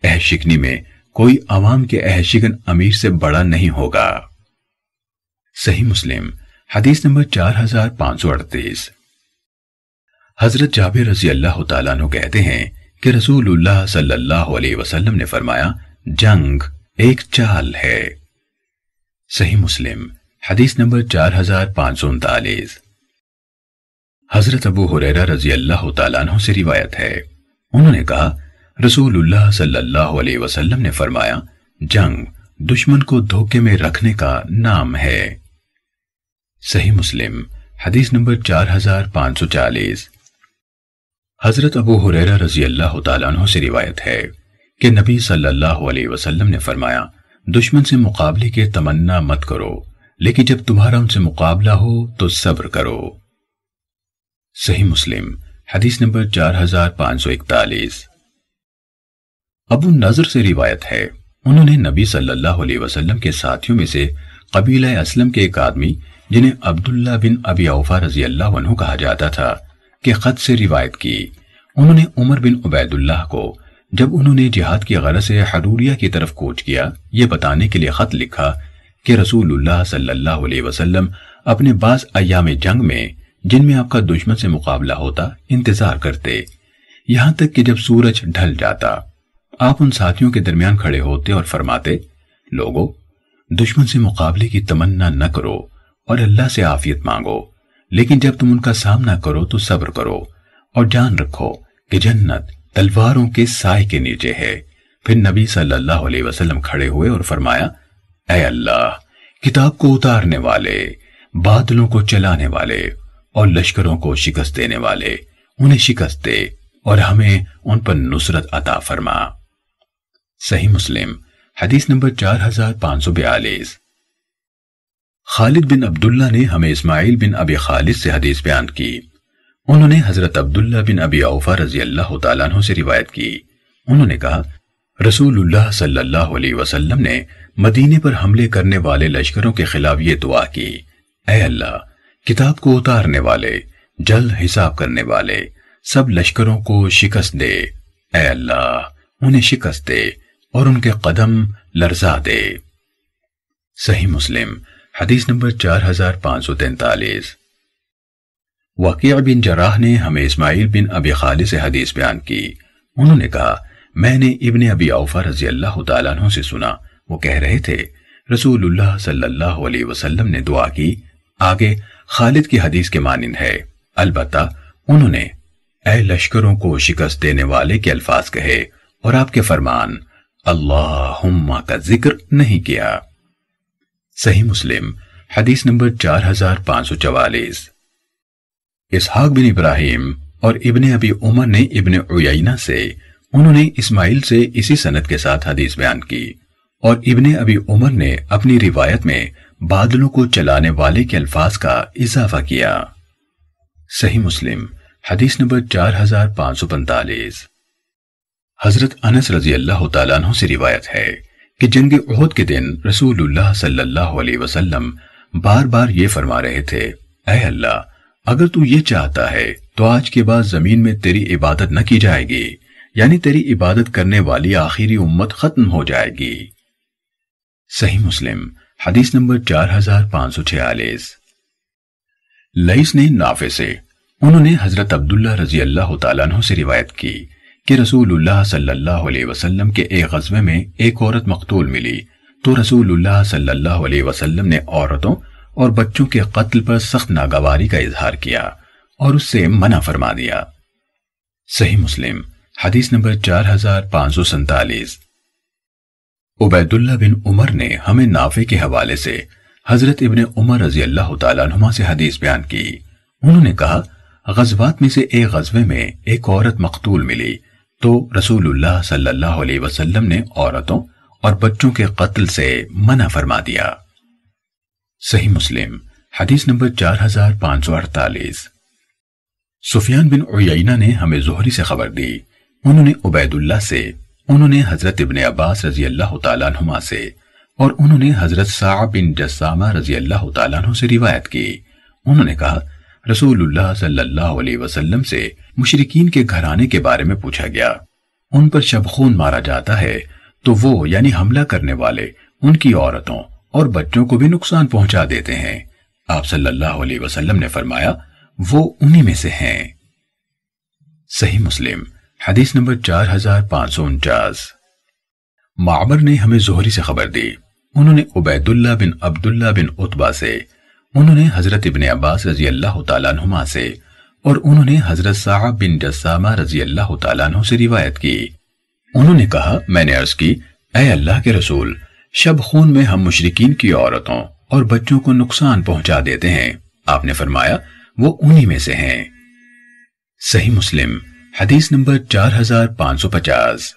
A: अह शिकनी में कोई अवाम के अह शिकन अमीर से बड़ा नहीं होगा। सही मुस्लिम, हदीस नंबर चार हज़ार पाँच सौ अड़तीस। हज़रत जाबिर रज़ी अल्लाह तु कहते हैं कि रसूलुल्लाह सल्लल्लाहु अलैहि वसल्लम ने फरमाया, जंग एक चाल है। सही मुस्लिम, हदीस नंबर चार हज़ार पाँच सौ उनतालीस। हज़रत अबू हुरैरा रज़ी अल्लाह तु से रिवायत है। उन्होंने कहा, रसूलुल्लाह सल्लल्लाहु अलैहि वसल्लम ने फरमाया, जंग दुश्मन को धोखे में रखने का नाम है। सही मुस्लिम, हदीस नंबर चार हज़ार पाँच सौ चालीस। हज़रत अबू हुरैरा रज़ी अल्लाह तु से रिवायत है कि नबी सल्लल्लाहु अलैहि वसल्लम ने फरमाया, दुश्मन से मुकाबले के तमन्ना मत करो, लेकिन जब तुम्हारा उनसे मुकाबला हो तो सब्र करो। सही मुस्लिम, हदीस नंबर चार हज़ार पाँच सौ इकतालीस। अबू नज़र से रिवायत है, उन्होंने नबी सल्लल्लाहु अलैहि वसल्लम के साथियों में से कबीला असलम के एक आदमी जिन्हें अब्दुल्ला बिन अबी औफा रज़ी अल्लाह कहा जाता था, के खत से रिवायत की। उन्होंने उमर बिन उबैदुल्लाह को, जब उन्होंने जिहाद की गरज से हरूरिया की तरफ़ कोच किया, ये बताने के लिए खत लिखा कि रसूलुल्लाह सल्लल्लाहु अलैहि वसल्लम अपने बास अयाम जंग में, जिनमें आपका दुश्मन से मुकाबला होता, इंतज़ार करते। यहाँ तक कि जब सूरज ढल जाता, आप उन साथियों के दरमियान खड़े होते और फरमाते, लोगों, दुश्मन से मुकाबले की तमन्ना न करो। और अल्लाह से आफियत मांगो। लेकिन जब तुम उनका सामना करो तो सब्र करो और जान रखो कि जन्नत तलवारों के साय के नीचे है। फिर नबी सल्लल्लाहु अलैहि वसल्लम खड़े हुए और फरमाया, ऐ अल्लाह, किताब को उतारने वाले, बादलों को चलाने वाले और लश्करों को शिकस्त देने वाले, उन्हें शिकस्त दे और हमें उन पर नुसरत अता फरमा। सही मुस्लिम, हदीस नंबर चार हज़ार पाँच सौ बयालीस। खालिद बिन अब्दुल्ला ने हमें इस्माइल बिन अबी खालिद से हदीस बयान की। उन्होंने हज़रत अब्दुल्ला बिन अबी औफा रज़ी अल्लाह तु से रिवायत की। उन्होंने कहा, रसूलुल्लाह सल्लल्लाहु अलैहि वसल्लम ने मदीने पर हमले करने वाले लश्करों के खिलाफ ये दुआ की अल्लाह, किताब को उतारने वाले, जल्द हिसाब करने वाले, सब लश्करों को शिकस्त दे ए अल्लाह, उन्हें शिकस्त दे और उनके कदम लर्जा दे। सही मुस्लिम हदीस नंबर चार हज़ार पाँच सौ तैतालीस। वाकिया बिन जराह ने हमें इस्माइल बिन अबी खाली से हदीस बयान की। उन्होंने कहा, मैंने इब्ने अबी औफा रज़ी अल्लाह तु से सुना। वो कह रहे थे, रसूलुल्लाह सल्लल्लाहु अलैहि वसल्लम ने दुआ की, आगे खालिद की हदीस के मानिंद है। अलबत्ता, उन्होंने ए लश्करों को शिकस्त देने वाले के अल्फाज कहे और आपके फरमान अल्लाह का ज़िक्र नहीं किया। सही मुस्लिम, हदीस नंबर चार हज़ार पाँच सौ चवालीस। इसहाक बिन इब्राहिम और इब्ने अबी उमर ने इब्ने उयना से, उन्होंने इस्माइल से इसी सनत के साथ हदीस बयान की और इब्ने अबी उमर ने अपनी रिवायत में बादलों को चलाने वाले के अल्फाज का इजाफा किया। सही मुस्लिम, हदीस नंबर चार हज़ार पाँच सौ पैंतालीस। हज़रत अनस रज़ी अल्लाह तु से रिवायत है कि जंग उहद के दिन रसूलुल्लाह सल्लल्लाहु अलैहि वसल्लम बार बार ये फरमा रहे थे अय अल्लाह, अगर तू ये चाहता है तो आज के बाद ज़मीन में तेरी इबादत न की जाएगी, यानी तेरी इबादत करने वाली आखिरी उम्मत खत्म हो जाएगी। सही मुस्लिम, हदीस नंबर चार हज़ार पाँच सौ छियालीस। लईस ने नाफे से, उन्होंने हज़रत अब्दुल्ला रज़ी अल्लाह से रिवायत की कि रसूलुल्लाह सल्लल्लाहु अलैहि वसल्लम के एक गजबे में एक औरत मकतूल मिली। तो रसूलुल्लाह सल्लल्लाहु अलैहि वसल्लम ने औरतों और बच्चों के कत्ल पर सख्त नागवारी का इजहार किया और उससे मना फरमा दिया। सही मुस्लिम, हदीस नंबर चार हज़ार पाँच सौ सैतालीस। उबैदुल्ला बिन उमर ने हमें नाफे के हवाले से हज़रत इबन उमर रज़ी अल्लाह तुमा से हदीस बयान की। उन्होंने कहा गजबात में से एक गजबे में एक औरत मकतूल मिली। तो रसूलुल्लाह सल्लल्लाहु अलैहि वसल्लम ने औरतों और बच्चों के कत्ल से मना फरमा दिया। सही मुस्लिम, हदीस नंबर चार हज़ार पाँच सौ अड़तालीस। सुफियान बिन उयना ने हमें जोहरी से खबर दी। उन्होंने उबैदुल्ला से, उन्होंने हज़रत इबन अब्बास रज़ी अल्लाह तुमा से और उन्होंने हज़रत साहब बिन जस्सामा रज़ी अल्लाह तु से रिवायत की। उन्होंने कहा रसूलुल्लाह सल्लल्लाहु अलैहि वसल्लम से मुशरिकीन के घराने के बारे में पूछा गया। उन पर शबखून मारा जाता है तो वो, यानी हमला करने वाले, उनकी औरतों और बच्चों को भी नुकसान पहुँचा देते हैं। आप सल्लल्लाहु अलैहि वसल्लम ने फरमाया, वो उन्हीं में से हैं। सही मुस्लिम, हदीस नंबर चार हज़ार पाँच सौ उनचास। माबर ने हमें जोहरी से खबर दी। उन्होंने उबैदुल्ला बिन अब्दुल्ला बिन उतबा से उन्होंने हज़रत इबन अब्बास रज़ी अल्लाह तुमा से और उन्होंने हज़रत साहब बिन जसामा रज़ी अल्लाह तु से रिवायत की। उन्होंने कहा, मैंने अर्ज़ की अय अल्लाह के रसूल, शब खून में हम मुशरकिन की औरतों और बच्चों को नुकसान पहुँचा देते हैं। आपने फरमाया, वो उन्हीं में से हैं। सही मुस्लिम, हदीस नंबर चार हज़ार पाँच सौ पचास।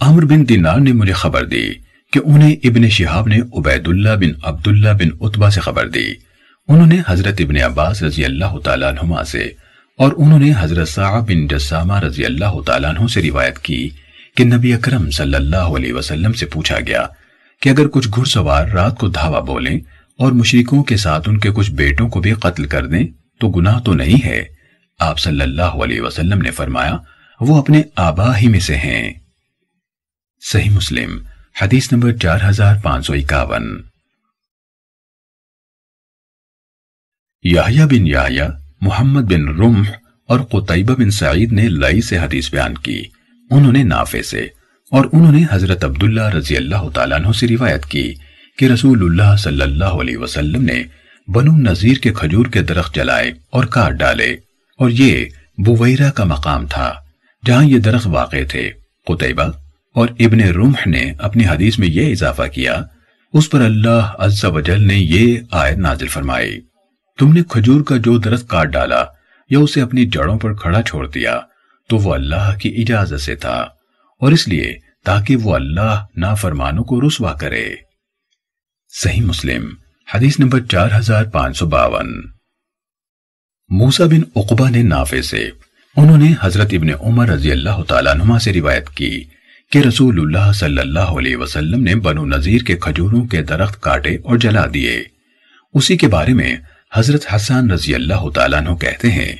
A: अमर बिन दिनार ने मुझे खबर दी कि उन्हें इब्ने शिहाब ने उबैदुल्ला बिन अब्दुल्ला बिन उतबा से खबर दी। उन्होंने हज़रत इब्ने अब्बास रज़ी अल्लाह तुमा से और उन्होंने हज़रत साहब बिन जसामा रज़ी अल्लाह तु से रिवायत की कि नबी अकरम सल्लल्लाहु अलैहि वसल्लम से पूछा गया कि अगर कुछ घुड़सवार रात को धावा बोलें और मुशरिकों के साथ उनके कुछ बेटों को भी कत्ल कर दें तो गुनाह तो नहीं है। आप सल्लल्लाहु अलैहि वसल्लम ने फरमाया, वो अपने आबा ही में से हैं। सही मुस्लिम हदीस नंबर चार हज़ार पाँच सौ इक्यावन। Yahya bin Yahya, Muhammad bin Rumh और कुतैबा बिन सईद ने लई से हदीस बयान की। उन्होंने नाफे से और उन्होंने हज़रत अब्दुल्ला रज़ी अल्लाह तु से रिवायत की कि रसूलुल्लाह सल्लल्लाहु अलैहि वसल्लम ने बनु नजीर के खजूर के दरख्त जलाए और काट डाले और ये बुवैरा का मकाम था, जहाँ ये दरख्त वाक़ थे। कुतैबा और इब्न रुम्ह ने अपनी हदीस में यह इजाफा किया, उस पर अल्लाह अज्जा वजल ने ये आयत नाजिल फरमाई, तुमने खजूर का जो दरख्त काट डाला या उसे अपनी जड़ों पर खड़ा छोड़ दिया तो वो अल्लाह की इजाज़त से था, और इसलिए ताकि वो अल्लाह ना नाफरमानों को रुसवा करे। सही मुस्लिम, हदीस नंबर चार हज़ार पाँच सौ बावन। मूसा बिन उकबा ने नाफे से, उन्होंने हज़रत इबन उमर रज़ी अल्लाह तुमा से रिवायत की कि रसूलुल्लाह सल्लल्लाहु अलैहि वसल्लम ने बनु नजीर के खजूरों के दरख्त काटे और जला दिए। उसी के बारे में हज़रत हसन रज़ी अल्लाह तु कहते हैं,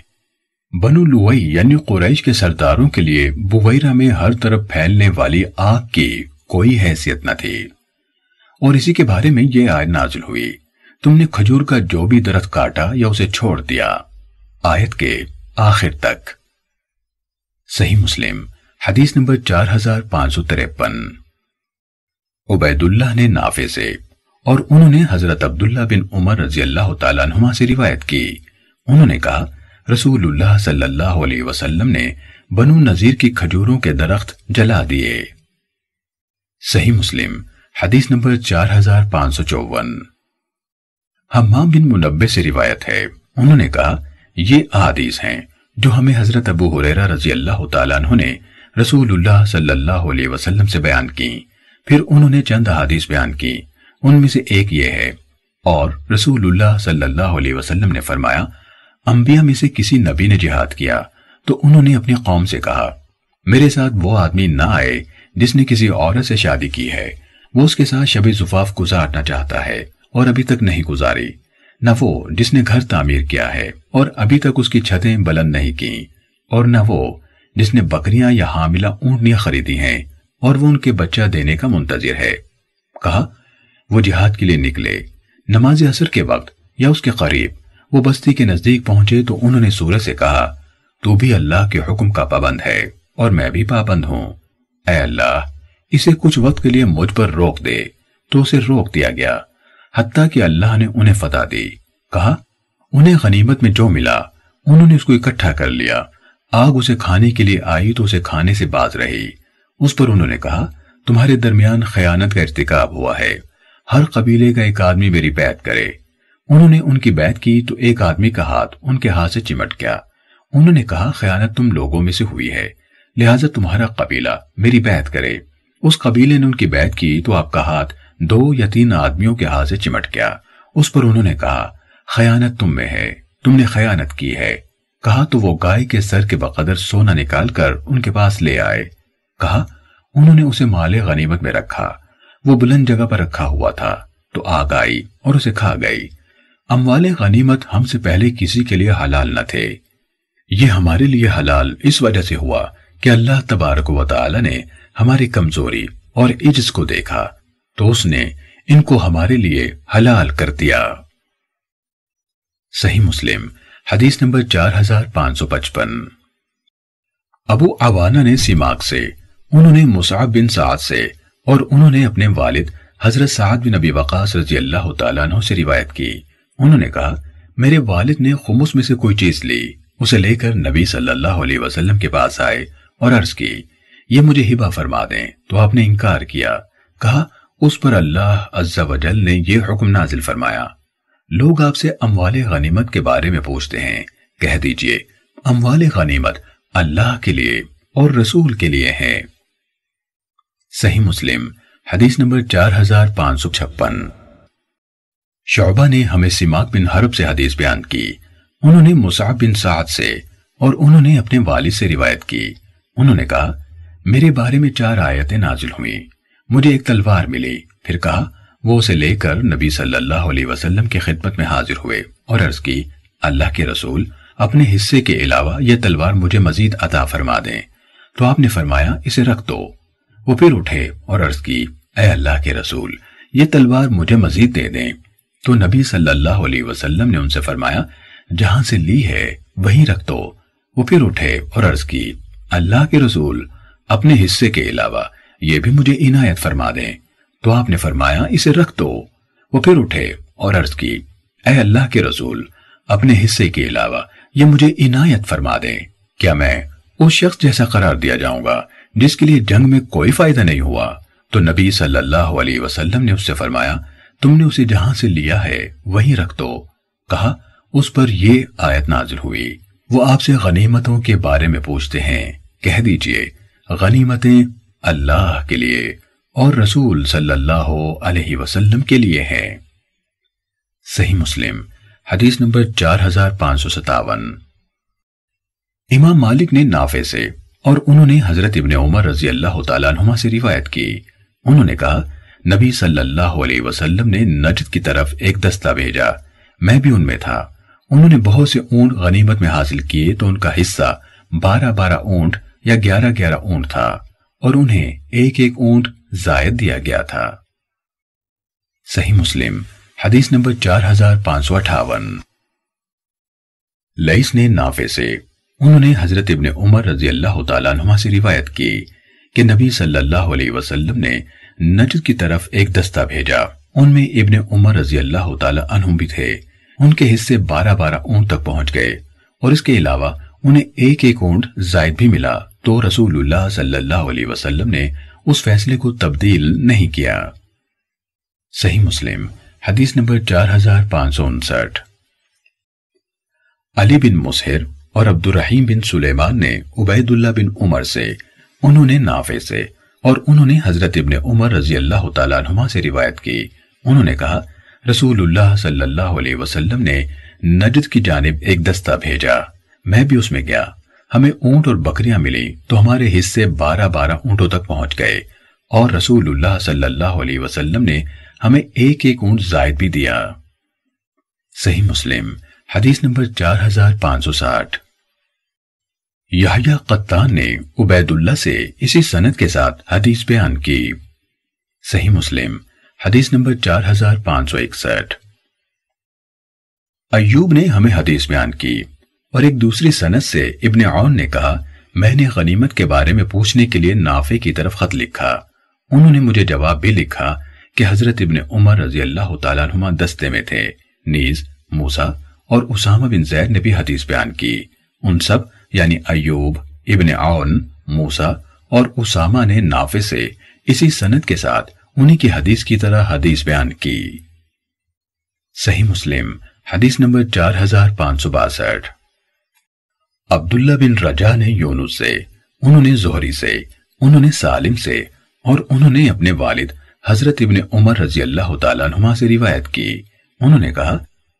A: बनु लुवई यानी कुरैश के सरदारों के लिए बुवैरा में हर तरफ़ फैलने वाली आग की कोई हैसियत न थी। और इसी के बारे में यह आयत नाजिल हुई, तुमने खजूर का जो भी दरख्त काटा या उसे छोड़ दिया, आयत के आखिर तक। सही मुस्लिम हदीस नंबर चार हज़ार पाँच सौ तिरपन। उबैदुल्लाह ने नाफे से और उन्होंने हज़रत अब्दुल्ला बिन उमर रज़ी अल्लाह तुमा से रिवायत की। उन्होंने कहा, रसूलुल्लाह सल्लल्लाहु अलैहि वसल्लम ने बनु नजीर की खजूरों के दरख्त जला दिए। सही मुस्लिम, हदीस नंबर चार हज़ार पाँच सौ चौवन। हम्माम बिन मुनब्बे से रिवायत है। उन्होंने कहा, ये आदीस हैं जो हमें हज़रत अबू हुरैरा रज़ी अल्लाह ने रसूलुल्लाह सल्लल्लाहु अलैहि वसल्लम से बयान की। फिर उन्होंने चंद हदीस बयान की। उनमें से एक ये है, और रसूलुल्लाह सल्लल्लाहु अलैहि वसल्लम ने फरमाया, अंबिया में से किसी नबी ने जिहाद किया तो उन्होंने अपनी कौम से कहा, मेरे साथ वो आदमी ना आए जिसने किसी औरत से शादी की है। वो उसके साथ शबी जुफाफ गुजारना चाहता है, और अभी तक नहीं गुजारी। न वो जिसने घर तामीर किया है, और अभी तक उसकी छतें बुलंद नहीं की, और न वो जिसने बकरियाँ या हामिला ऊंटनियाँ खरीदी हैं और वो उनके बच्चा देने का मुंतजिर है। कहा, वो जिहाद के लिए निकले। नमाज़ असर के वक्त या उसके करीब वो बस्ती के नज़दीक पहुँचे तो उन्होंने सूरज से कहा, तू भी अल्लाह के हुक्म का पाबंद है और मैं भी पाबंद हूँ। अल्लाह, इसे कुछ वक्त के लिए मुझ पर रोक दे। तो उसे रोक दिया गया हत्या कि अल्लाह ने उन्हें फतह दी। कहा, उन्हें गनीमत में जो मिला, उन्होंने उसको इकट्ठा कर लिया आग उसे खाने के लिए आई तो उसे खाने से बाज रही। उस पर उन्होंने कहा, तुम्हारे दरमियान खयानत का इर्तिकाब हुआ है। हर कबीले का एक आदमी मेरी बैत करे। उन्होंने उनकी बैत की तो एक आदमी का हाथ उनके हाथ से चिमट गया। उन्होंने कहा, खयानत तुम लोगों में से हुई है। लिहाजा तुम्हारा कबीला मेरी बैत करे। उस कबीले ने उनकी बैत की तो आपका हाथ दो या तीन आदमियों के हाथ से चिमट गया। उस पर उन्होंने कहा, खयानत तुम में है। तुमने खयानत की है। कहा तो वो गाय के सर के बकदर सोना निकालकर उनके पास ले आए। कहा, उन्होंने उसे माले गनीमत में रखा। वो बुलंद जगह पर रखा हुआ था तो आग आई और उसे खा गई। अमवाले गनीमत हमसे पहले किसी के लिए हलाल न थे। ये हमारे लिए हलाल इस वजह से हुआ कि अल्लाह तबारक व ताला ने हमारी कमज़ोरी और इज्ज को देखा तो उसने इनको हमारे लिए हलाल कर दिया। सही मुस्लिम हदीस नंबर चार हज़ार पाँच सौ पचपन। अबू आवाना ने सिमाक से, उन्होंने मुसाब बिन साद से और उन्होंने अपने वालिद हज़रत साद बिन अबी वकास रज़ी अल्लाह तु से रिवायत की। उन्होंने कहा, मेरे वालिद ने खुमुस में से कोई चीज़ ली, उसे लेकर नबी सल्लल्लाहु अलैहि वसल्लम के पास आए और अर्ज़ की, ये मुझे हिबा फरमा दें। तो आपने इनकार किया। कहा, उस पर अल्लाह अज्जा वजल ने यह हुक्म नाजिल फरमाया। लोग आपसे अमवाल गनीमत के बारे में पूछते हैं। कह दीजिए, अमवाल गनीमत अल्लाह के लिए और रसूल के लिए है। सही मुस्लिम, हदीस नंबर चार हज़ार पाँच सौ छप्पन। शोबा ने हमें सिमाक बिन हरब से हदीस बयान की। उन्होंने मुसाब बिन साद से और उन्होंने अपने वालिद से रिवायत की। उन्होंने कहा, मेरे बारे में चार आयतें नाजिल हुई। मुझे एक तलवार मिली। फिर कहा वो उसे लेकर नबी सल्लल्लाहु अलैहि वसल्लम की खिदमत में हाजिर हुए और अर्ज़ की, अल्लाह के रसूल, अपने हिस्से के अलावा यह तलवार मुझे मजीद अता फरमा दें। तो आपने फरमाया, इसे रख दो। वो फिर उठे और अर्ज़ की अः अल्लाह के रसूल ये तलवार मुझे मजीद दे दें। तो नबी सल्लल्लाहु अलैहि वसल्लम ने उनसे फरमाया, जहाँ से ली है, वहीं रख दो। वो फिर उठे और अर्ज़ की, अल्लाह के रसूल, अपने हिस्से के अलावा ये भी मुझे इनायत फरमा दें। तो आपने फरमाया, इसे रख दो। वो फिर उठे और अर्ज़ की अः अल्लाह के रसूल, अपने हिस्से के अलावा ये मुझे इनायत फरमा दे। क्या मैं उस शख्स जैसा करार दिया जाऊँगा, जिसके लिए जंग में कोई फ़ायदा नहीं हुआ? तो नबी सल्लल्लाहु अलैहि वसल्लम ने उससे फरमाया, तुमने उसे जहाँ से लिया है, वहीं रख दो। कहा, उस पर ये आयत नाजिल हुई। वो आपसे गनीमतों के बारे में पूछते हैं। कह दीजिए, गनीमतें अल्लाह के लिए और रसूल सल्लल्लाहु अलैहि वसल्लम के लिए है। सही मुस्लिम, हदीस नंबर चार हज़ार पाँच सौ सतावन इमाम मालिक ने नाफे से और उन्होंने हज़रत इब्ने उमर रज़ी अल्लाह तुमा से रिवायत की। उन्होंने कहा, नबी सल्लल्लाहु अलैहि वसल्लम ने नजद की तरफ़ एक दस्ता भेजा। मैं भी उनमें था। उन्होंने बहुत से ऊँट गनीमत में हासिल किए तो उनका हिस्सा बारह बारह ऊँट या ग्यारह ग्यारह ऊँट था और उन्हें एक एक ऊँट जायद दिया गया था। सही मुस्लिम, हदीस नंबर चार हज़ार पाँच सौ अठावन लईस ने नाफे से उन्होंने हज़रत इब्ने उमर रज़ी अल्लाह तुमा से रिवायत की कि नबी सल्लल्लाहु अलैहि वसल्लम ने नजद की तरफ़ एक दस्ता भेजा। उनमें इब्ने उमर रज़ी अल्लाह तु भी थे। उनके हिस्से बारह बारह ऊँट तक पहुँच गए और इसके अलावा उन्हें एक एक ऊँट जायद भी मिला। तो रसूलुल्लाह सल्लल्लाहु अलैहि वसल्लम ने उस फैसले को तब्दील नहीं किया। सही मुस्लिम, हदीस नंबर चार हज़ार पाँच सौ उनसठ। अली बिन मुसहिर और अब्दुलरहीम बिन सुलेमान ने उबैदुल्ला बिन उमर से, उन्होंने नाफे से और उन्होंने हज़रत इब्ने उमर रज़ी अल्लाह तुमा से रिवायत की। उन्होंने कहा, रसूलुल्लाह सल्लल्लाहु अलैहि वसल्लम ने नजद की जानिब एक दस्ता भेजा। मैं भी उसमें गया। हमें ऊँट और बकरियाँ मिली तो हमारे हिस्से बारह बारह ऊंटों तक पहुँच गए। और रसूलुल्लाह सल्लल्लाहु अलैहि वसल्लम ने हमें एक एक ऊँट जायद भी दिया। सही मुस्लिम, हदीस नंबर चार हज़ार पाँच सौ साठ। याहिया कत्तान ने उबैदुल्ला से इसी सनद के साथ हदीस बयान की। सही मुस्लिम, हदीस नंबर चार हज़ार पाँच सौ इकसठ। अयूब ने हमें हदीस बयान की। और एक दूसरी सनत से इब्ने औन ने कहा, मैंने गनीमत के बारे में पूछने के लिए नाफे की तरफ़ खत लिखा। उन्होंने मुझे जवाब भी लिखा कि हज़रत इब्ने उमर रज़ी अल्लाह तुमा दस्ते में थे, नीज, मूसा और उसामा बिन जैद ने भी हदीस बयान की। उन सब, यानी अयूब इब्ने औन, मूसा और उसामा ने नाफे से इसी सनत के साथ उन्हीं की हदीस की तरह हदीस बयान की। सही मुस्लिम, हदीस नंबर चार हज़ार पाँच सौ बासठ। अब्दुल्ला बिन रजा ने योनुस से, उन्होंने जोहरी से, उन्होंने सालिम से और उन्होंने अपने वालिद हज़रत इब्ने उमर रज़ी अल्लाह तुमा से रिवायत की। उन्होंने कहा,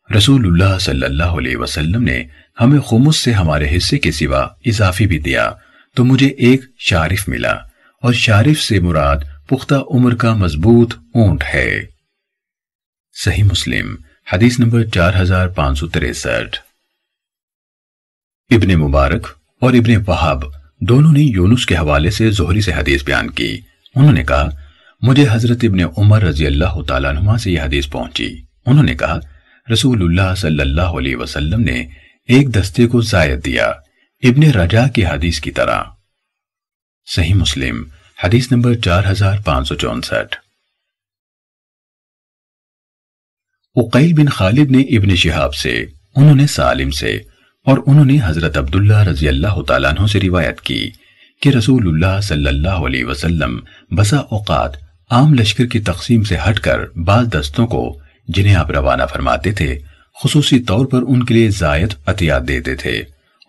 A: रसूलुल्लाह सल्लल्लाहु अलैहि वसल्लम ने हमें खुमुस से हमारे हिस्से के सिवा इजाफी भी दिया तो मुझे एक शारिफ मिला और शारिफ से मुराद पुख्ता उम्र का मज़बूत ऊँट है। सही मुस्लिम, हदीस नंबर चार हज़ार पाँच सौ तिरसठ। इब्ने मुबारक और इब्ने वहाब दोनों ने यूनुस के हवाले से जोहरी से हदीस बयान की। उन्होंने कहा, मुझे हज़रत इबन उमर रज़ी अल्लाह तुमा से यह हदीस पहुँची। उन्होंने कहा, रसूलुल्लाह सल्लल्लाहु अलैहि वसल्लम ने एक दस्ते को जायद दिया, इब्ने रजा की हदीस की तरह। सही मुस्लिम, हदीस नंबर चार हज़ार पाँच सौ चौसठ। बिन खालिद ने इब्न शिहाब से, उन्होंने सालिम से और उन्होंने हज़रत अब्दुल्ला रज़ी अल्लाह तु से रिवायत की कि रसूलुल्लाह सल्लल्लाहु अलैहि वसल्लम बसा औकात आम लश्कर की तकसीम से हटकर बाल दस्तों को, जिन्हें आप रवाना फरमाते थे, खसूसी तौर पर उनके लिए जायद अतियात देते थे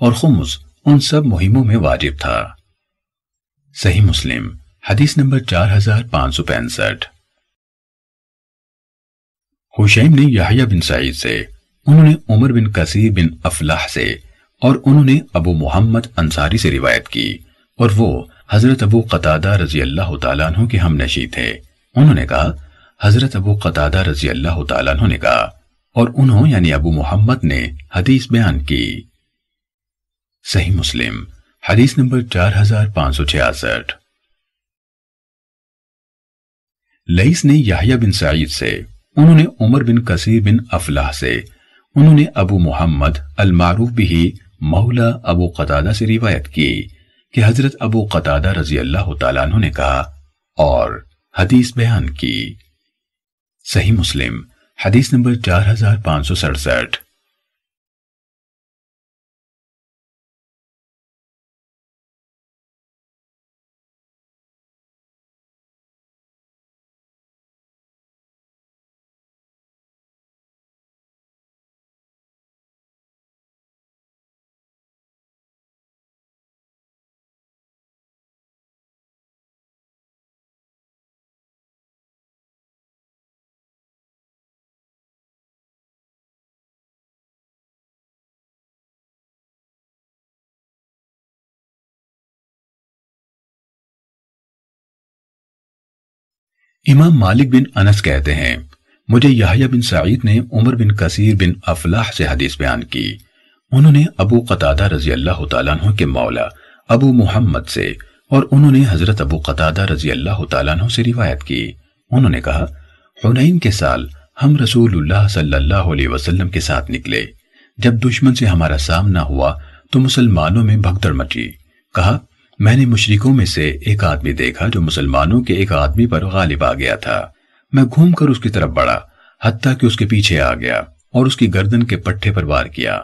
A: और खुम्स उन सब मुहिमों में वाजिब था। सही मुस्लिम, हदीस नंबर चार हज़ार पाँच सौ पैंसठ। हुशैम ने याहिया बिन सईद से उन्होंने उमर बिन कसी बिन अफलाह से और उन्होंने अबू मोहम्मद अंसारी से रिवायत की और वो हज़रत अबू कतादा रज़ी अल्लाह तु के हम नशी थे। उन्होंने कहा, हज़रत अबू कतादा रज़ी अल्लाह तु ने कहा और उन्होंने यानी अबू मोहम्मद ने हदीस बयान की। सही मुस्लिम, हदीस नंबर चार हज़ार पाँच सौ छियासठ। लईस ने याहिया बिन सईद से, उन्होंने उमर बिन कसीर बिन अफलाह से उन्होंने अबू मोहम्मद अलमारूफ भी मौला अबू कतादा से रिवायत की कि हज़रत अबू कतादा रज़ी अल्लाह तु ने कहा और हदीस बयान की। सही मुस्लिम, हदीस नंबर चार हज़ार पाँच सौ सड़सठ। इमाम मालिक बिन अनस कहते हैं, मुझे याहिया बिन सईद ने उमर बिन कसीर बिन अफलाह से हदीस बयान की। उन्होंने अबू कतादा रज़ी अल्लाह तु के मौला अबू मोहम्मद से और उन्होंने हज़रत अबू कतादा रज़ी अल्लाह तु से रिवायत की। उन्होंने कहा, हुनैन के साल हम रसूलुल्लाह सल्लल्लाहु अलैहि वसल्लम के साथ निकले। जब दुश्मन से हमारा सामना हुआ तो मुसलमानों में भगदड़ मची। कहा मैंने मुशरिकों में से एक आदमी देखा जो मुसलमानों के एक आदमी पर गालिब आ गया था। मैं घूमकर उसकी तरफ़ बढ़ा, हत्या कि उसके पीछे आ गया और उसकी गर्दन के पट्टे पर वार किया।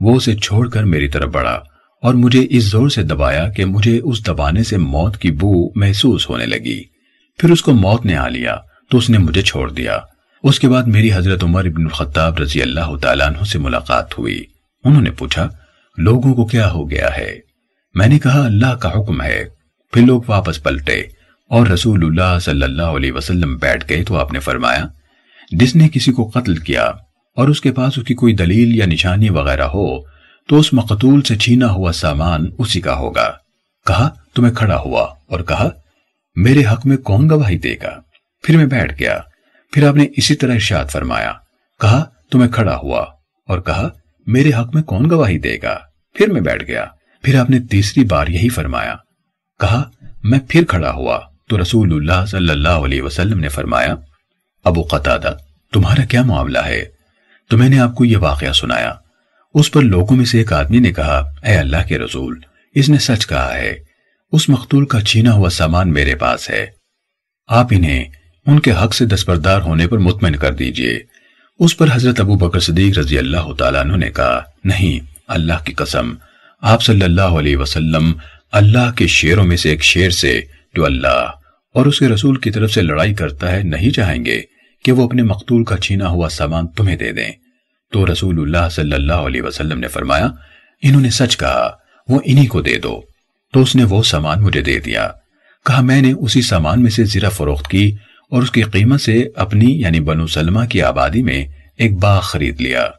A: वो उसे छोड़कर मेरी तरफ़ बढ़ा और मुझे इस ज़ोर से दबाया कि मुझे उस दबाने से मौत की बू महसूस होने लगी। फिर उसको मौत ने आ लिया तो उसने मुझे छोड़ दिया। उसके बाद मेरी हज़रत उमर इबन खत्ताब रज़ी अल्लाह तु से मुलाकात हुई। उन्होंने पूछा, लोगों को क्या हो गया है? मैंने कहा, अल्लाह का हुक्म है। फिर लोग वापस पलटे और रसूलुल्लाह सल्लल्लाहु अलैहि वसल्लम बैठ गए तो आपने फरमाया, जिसने किसी को कत्ल किया और उसके पास उसकी कोई दलील या निशानी वगैरह हो तो उस मकतूल से छीना हुआ सामान उसी का होगा। कहा तो मैं खड़ा हुआ। और कहा, मेरे हक में कौन गवाही देगा? फिर मैं बैठ गया। फिर आपने इसी तरह इर्शाद फरमाया। कहा तो मैं खड़ा हुआ। और कहा, मेरे हक में कौन गवाही देगा? फिर मैं बैठ गया। फिर आपने तीसरी बार यही फरमाया। कहा, मैं फिर खड़ा हुआ। तो रसूलुल्लाह सल्लल्लाहु अलैहि वसल्लम ने फरमाया, अबू कतादा, तुम्हारा क्या मामला है? तो मैंने आपको यह वाकया सुनाया। उस पर लोगों में से एक आदमी ने कहा ए अल्लाह के रसूल, इसने सच कहा है। उस मकतूल का छीना हुआ सामान मेरे पास है। आप इन्हें उनके हक से दस्तबरदार होने पर मुतमिन कर दीजिए। उस पर हज़रत अबू बकर सदीक रज़ी अल्लाह तु ने कहा, नहीं, अल्लाह की कसम आप सल्लल्लाहु अलैहि वसल्लम अल्लाह के शेरों में से एक शेर से जो अल्लाह और उसके रसूल की तरफ़ से लड़ाई करता है नहीं चाहेंगे कि वो अपने मकतूल का छीना हुआ सामान तुम्हें दे दें। तो रसूलुल्लाह सल्लल्लाहु अलैहि वसल्लम ने फरमाया, इन्होंने सच कहा, वो इन्हीं को दे दो। तो उसने वो सामान मुझे दे दिया। कहा, मैंने उसी सामान में से जीरा फरोख्त की और उसकी कीमत से अपनी, यानी बनु सलमा की आबादी में एक बाग खरीद लिया।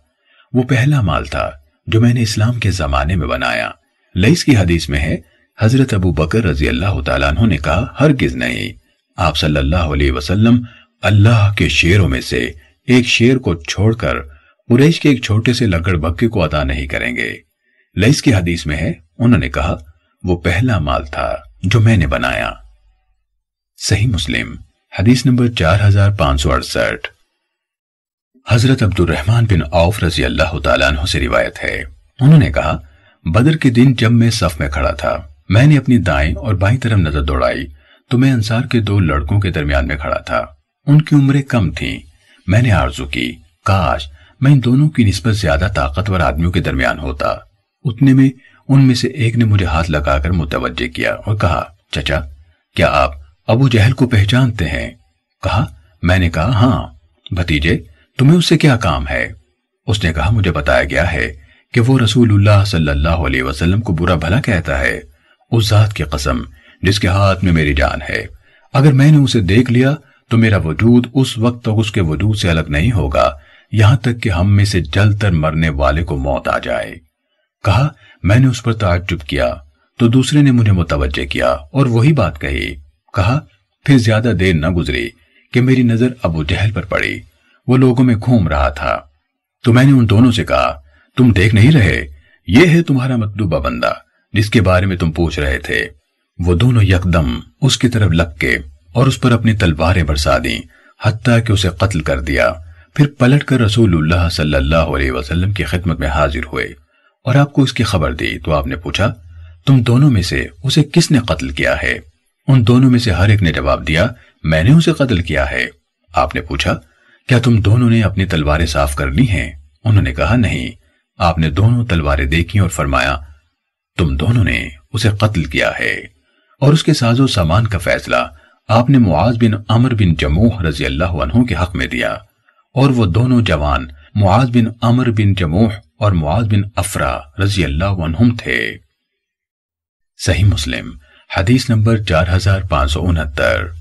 A: वो पहला माल था जो मैंने इस्लाम के जमाने में बनाया। लईस की हदीस में है, हज़रत अबू बकर रज़ी अल्लाह तु ने कहा हर गिज नहीं। आप सल्लल्लाहु अलैहि वसल्लम अल्लाह के शेरों में से एक शेर को छोड़कर कुरैश के एक छोटे से लकड़ बक्के को अदा नहीं करेंगे। लईस की हदीस में है, उन्होंने कहा, वो पहला माल था जो मैंने बनाया। सही मुस्लिम, हदीस नंबर चार हज़ार पाँच सौ अड़सठ। हज़रत अब्दुलरहमान बिन औफ रज़ी अल्लाह से रिवायत है। उन्होंने कहा, बदर के दिन जब मैं सफ में खड़ा था, मैंने अपनी दाएँ और बाई तरफ़ नज़र दौड़ाई तो मैं अंसार के दो लड़कों के दरमियान में खड़ा था। उनकी उम्रें कम थी। मैंने आरज़ू की, काश मैं इन दोनों की निस्बत ज़्यादा ताकतवर आदमियों के दरमियान होता। उतने में उनमें से एक ने मुझे हाथ लगाकर मुतवजे किया और कहा, चचा, क्या आप अबू जहल को पहचानते हैं? कहा, मैंने कहा हाँ भतीजे तुम्हें उससे क्या काम है? उसने कहा, मुझे बताया गया है कि वो रसूलुल्लाह सल्लल्लाहु अलैहि वसल्लम को बुरा भला कहता है। उस जात की कसम, जिसके हाथ में मेरी जान है। अगर मैंने उसे देख लिया तो मेरा वजूद उस वक्त तक उसके वजूद से अलग नहीं होगा। यहाँ तक कि हम में से जलकर मरने वाले को मौत आ जाए। कहा, मैंने उस पर ताज्जुब किया तो दूसरे ने मुझे मुतवजे किया और वही बात कही। कहा, फिर ज़्यादा देर न गुजरी कि मेरी नज़र अबू जहल पर पड़ी। वो लोगों में घूम रहा था। तो मैंने उन दोनों से कहा, तुम देख नहीं रहे? ये है तुम्हारा मतलूबा बंदा, जिसके बारे में तुम पूछ रहे थे। वो दोनों यकदम उसकी तरफ़ लग के और उस पर अपनी तलवारें बरसा दी, हत्या कि उसे कत्ल कर दिया। फिर पलट कर रसूलुल्लाह सल्लल्लाहु अलैहि वसल्लम की खिदमत में हाजिर हुए और आपको इसकी खबर दी तो आपने पूछा, तुम दोनों में से उसे किसने कत्ल किया है? उन दोनों में से हर एक ने जवाब दिया, मैंने उसे कत्ल किया है। आपने पूछा क्या तुम दोनों ने अपनी तलवारें साफ़ कर ली हैं? उन्होंने कहा, नहीं। आपने दोनों तलवारें देखी और फरमाया, तुम दोनों ने उसे कत्ल किया है। और उसके साजो सामान का फैसला आपने मुआज बिन अमर बिन जमूह रज़ी अल्लाह के हक में दिया। और वो दोनों जवान मुआज बिन अमर बिन जमूह और मुआज बिन अफरा रज़ी अल्लाह थे। सही मुस्लिम, हदीस नंबर चार हज़ार पाँच सौ उनहत्तर।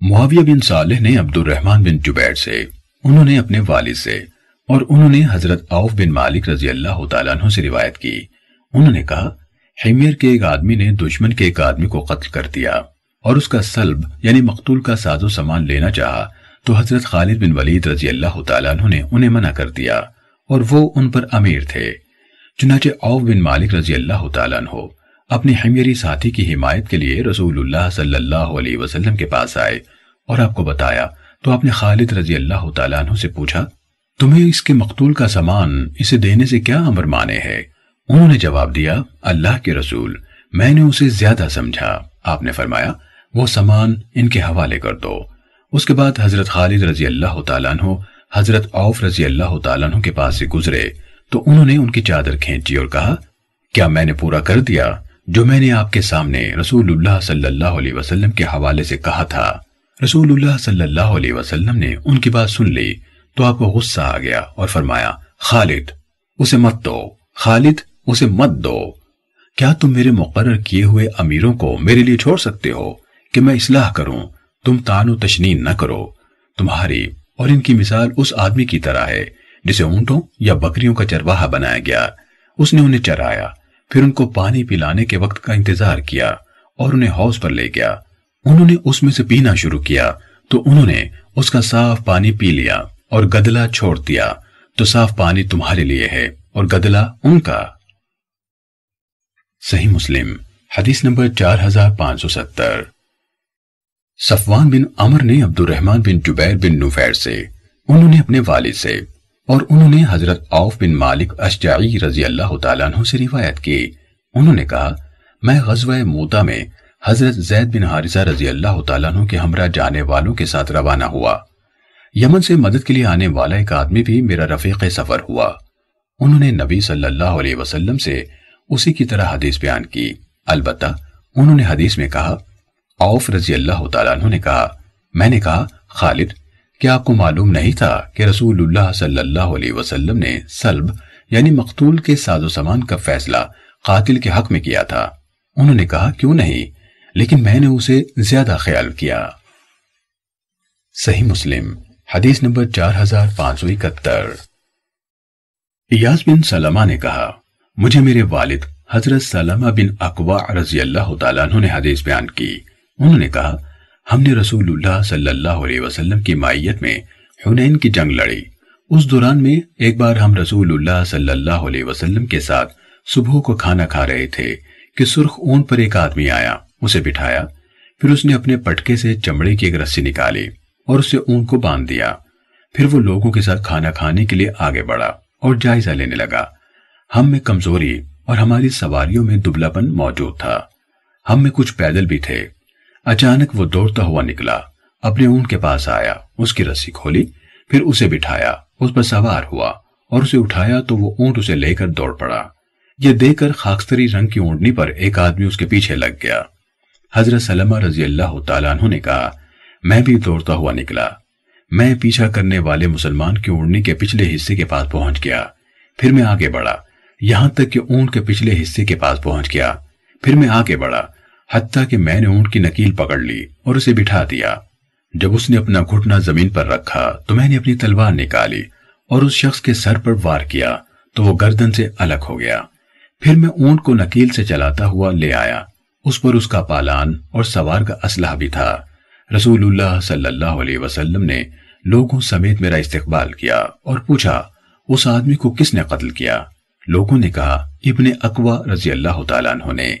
A: मुआविया बिन सालेह ने अब्दुलरहमान बिन जुबैर से, उन्होंने अपने वालिद से और उन्होंने हज़रत औफ बिन मालिक रज़ी अल्लाह तु से रिवायत की। उन्होंने कहा, हेमियर के एक आदमी ने दुश्मन के एक आदमी को कत्ल कर दिया और उसका सल्ब, यानी मकतूल का साजो सामान लेना चाहा तो हज़रत खालिद बिन वलीद रज़ी अल्लाह तु ने उन्हें मना कर दिया और वो उन पर अमीर थे। चुनाचे औफ बिन मालिक रज़ी अल्लाह तु अपने हमियरी साथी की हिमायत के लिए रसूलुल्लाह सल्लल्लाहु अलैहि वसल्लम के पास आए और आपको बताया तो आपने खालिद रज़ी अल्लाह तु से पूछा, तुम्हें इसके मकतूल का सामान इसे देने से क्या अमर माने है? उन्होंने जवाब दिया, अल्लाह के रसूल, मैंने उसे ज़्यादा समझा। आपने फरमाया, वो सामान इनके हवाले कर दो। उसके बाद हज़रत खालिद रज़ी अल्लाह तु हज़रत औफ रज़ी अल्लाह तु के पास से गुजरे तो उन्होंने उनकी चादर खींची और कहा, क्या मैंने पूरा कर दिया? जो मैंने आपके सामने रसूलुल्लाह सल्लल्लाहु अलैहि वसल्लम के हवाले से कहा था, रसूलुल्लाह सल्लल्लाहु अलैहि वसल्लम ने उनकी बात सुन ली तो आपको गुस्सा आ गया और फरमाया, खालिद, उसे मत दो, खालिद, उसे मत दो। क्या तुम मेरे मुकर किए हुए अमीरों को मेरे लिए छोड़ सकते हो कि मैं इसलाह करूँ? तुम तानो तशनीन न करो। तुम्हारी और इनकी मिसाल उस आदमी की तरह है, जिसे ऊंटों या बकरियों का चरवाहा बनाया गया। उसने उन्हें चराया फिर उनको पानी पिलाने के वक्त का इंतज़ार किया और उन्हें हौस पर ले गया। उन्होंने उसमें से पीना शुरू किया तो उन्होंने उसका साफ़ पानी पी लिया और गदला छोड़ दिया। तो साफ़ पानी तुम्हारे लिए है और गदला उनका। सही मुस्लिम, हदीस नंबर चार हज़ार पाँच सौ सत्तर। सफवान बिन अमर ने अब्दुलरहमान बिन जुबैर बिन नुफैर से, उन्होंने अपने वालिद से और उन्होंने हज़रत औफ बिन मालिक अशजाई रज़ी अल्लाह तु से रिवायत की। उन्होंने कहा, मैं गजवा मोता में हज़रत जैद बिन हारिसा रज़ी अल्लाह तु के हमरा जाने वालों के साथ रवाना हुआ। यमन से मदद के लिए आने वाला एक आदमी भी मेरा रफीक सफ़र हुआ। उन्होंने नबी सल्लल्लाहु अलैहि वसल्लम से उसी की तरह हदीस बयान की। अलबत्ता, उन्होंने हदीस में कहा, औफ रज़ी अल्लाह तु ने कहा, मैंने कहा, खालिद क्या आपको मालूम नहीं था कि रसूलुल्लाह सल्लल्लाहु अलैहि वसल्लम ने सल्ब, यानी मकतूल के साजो सामान का फैसला कातिल के हक में किया था? उन्होंने कहा, क्यों नहीं? लेकिन मैंने उसे ज़्यादा ख्याल किया। सही मुस्लिम, हदीस नंबर चार हज़ार पाँच सौ इकहत्तर। इयाज बिन सलमा ने कहा, मुझे मेरे वालिद हज़रत सलमा बिन अकवा रज़ी अल्लाह ने हदीस बयान की। उन्होंने कहा हमने रसूलुल्लाह सल्लल्लाहु अलैहि वसल्लम की माइत में हुनैन की जंग लड़ी। उस दौरान में एक बार हम रसूलुल्लाह सल्लल्लाहु अलैहि वसल्लम के साथ सुबह को खाना खा रहे थे कि सुर्ख ऊन पर एक आदमी आया, उसे बिठाया। फिर उसने अपने पटके से चमड़े की एक रस्सी निकाली और उसे ऊन को बाँध दिया। फिर वो लोगों के साथ खाना खाने के लिए आगे बढ़ा और जायजा लेने लगा। हम में कमज़ोरी और हमारी सवारियों में दुबलापन मौजूद था। हम में कुछ पैदल भी थे। अचानक वो दौड़ता हुआ निकला, अपने ऊँट के पास आया, उसकी रस्सी खोली, फिर उसे बिठाया, उस पर सवार हुआ और उसे उठाया तो वो ऊँट उसे लेकर दौड़ पड़ा। यह देखकर खाकस्तरी रंग की ऊंटनी पर एक आदमी उसके पीछे लग गया। हज़रत सलमा रज़ी अल्लाह तु ने कहा, मैं भी दौड़ता हुआ निकला। मैं पीछा करने वाले मुसलमान की ऊँटनी के पिछले हिस्से के पास पहुँच गया। फिर मैं आगे बढ़ा। यहाँ तक कि ऊँट के पिछले हिस्से के पास पहुँच गया। फिर मैं आगे बढ़ा। हत्या कि मैंने ऊँट की नकील पकड़ ली और उसे बिठा दिया। जब उसने अपना घुटना ज़मीन पर रखा तो मैंने अपनी तलवार निकाली और उस शख्स के सर पर वार किया तो वो गर्दन से अलग हो गया। फिर मैं ऊँट को नकील से चलाता हुआ ले आया। उस पर उसका पालान और सवार का असलाह भी था। रसूलुल्लाह सल्लल्लाहु अलैहि वसल्लम ने लोगों समेत मेरा इस्तकबाल किया और पूछा, उस आदमी को किसने कत्ल किया? लोगों ने कहा, इब्ने अकवा रज़ी अल्लाह ने।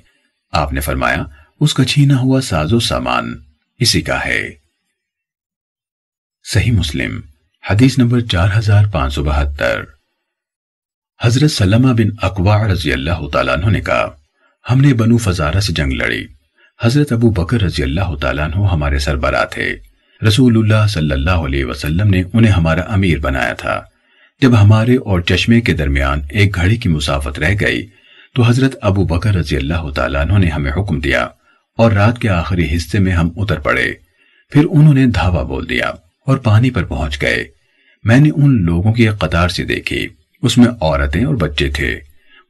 A: आपने फरमाया उसका छीना हुआ साजो सामान। इसी का है। सही मुस्लिम, हदीस नंबर चार हज़ार पाँच सौ बहत्तर। हज़रत सलमा बिन अकवा रज़ी अल्लाह तु ने कहा, हमने बनु फजारा से जंग लड़ी। हज़रत अबू बकर रज़ी अल्लाह तु हमारे सरबरा थे। रसूलुल्लाह सल्लल्लाहु अलैहि वसल्लम ने उन्हें हमारा अमीर बनाया था। जब हमारे और चश्मे के दरमियान एक घड़ी की मुसाफत रह गई तो हज़रत अबू बकर रज़ी अल्लाह तु ने हमें हुक्म दिया और रात के आखिरी हिस्से में हम उतर पड़े। फिर उन्होंने धावा बोल दिया और पानी पर पहुँच गए। मैंने उन लोगों की एक कतार से देखी। उसमें औरतें और बच्चे थे।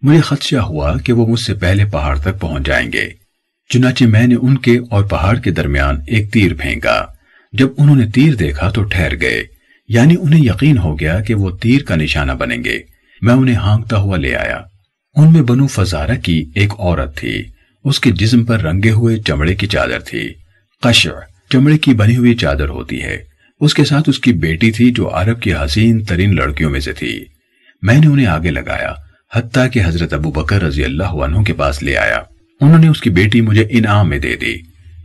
A: मुझे खदशा हुआ कि वो मुझसे पहले पहाड़ तक पहुँच जाएँगे। चुनाचे मैंने उनके और पहाड़ के दरमियान एक तीर फेंका। जब उन्होंने तीर देखा तो ठहर गए। यानी उन्हें यकीन हो गया कि वो तीर का निशाना बनेंगे। मैं उन्हें हाँकता हुआ ले आया। उनमें बनु फजारा की एक औरत थी। उसके जिस्म पर रंगे हुए चमड़े की चादर थी। कश चमड़े की बनी हुई चादर होती है। उसके साथ उसकी बेटी थी जो अरब की हसीन तरीन लड़कियों में से थी। मैंने उन्हें आगे लगाया हत्या कि हज़रत अबू बकर रज़ी अल्लाह के पास ले आया। उन्होंने उसकी बेटी मुझे इनाम में दे दी।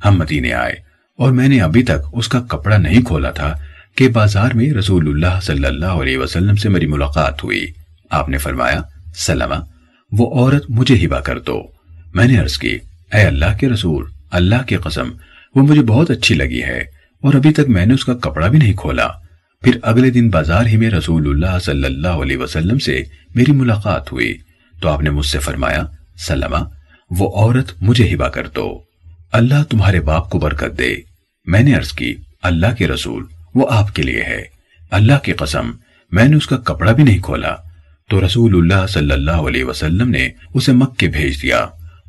A: हम मदीने आए और मैंने अभी तक उसका कपड़ा नहीं खोला था कि बाज़ार में रसूलुल्लाह सल्लल्लाहु अलैहि वसल्लम से मेरी मुलाकात हुई। आपने फरमाया, सलामा, वो औरत मुझे हिबा कर दो। मैंने अर्ज़ की अल्लाह के रसूल, अल्लाह की कसम, वो मुझे बहुत अच्छी लगी है, और अभी तक मैंने उसका कपड़ा भी नहीं खोला। फिर अगले दिन बाज़ार ही में रसूलुल्लाह वसल्लम से मेरी मुलाकात हुई। तो आपने मुझसे फरमाया सलमा वो औरत मुझे हिबा कर दो। अल्लाह तुम्हारे बाप को बरकत दे। मैंने अर्ज़ की, अल्लाह के रसूल, वो आपके लिए है। अल्लाह की कसम, मैंने उसका कपड़ा भी नहीं खोला। तो अलैहि वसल्लम ने उसे मक्के भेज दिया।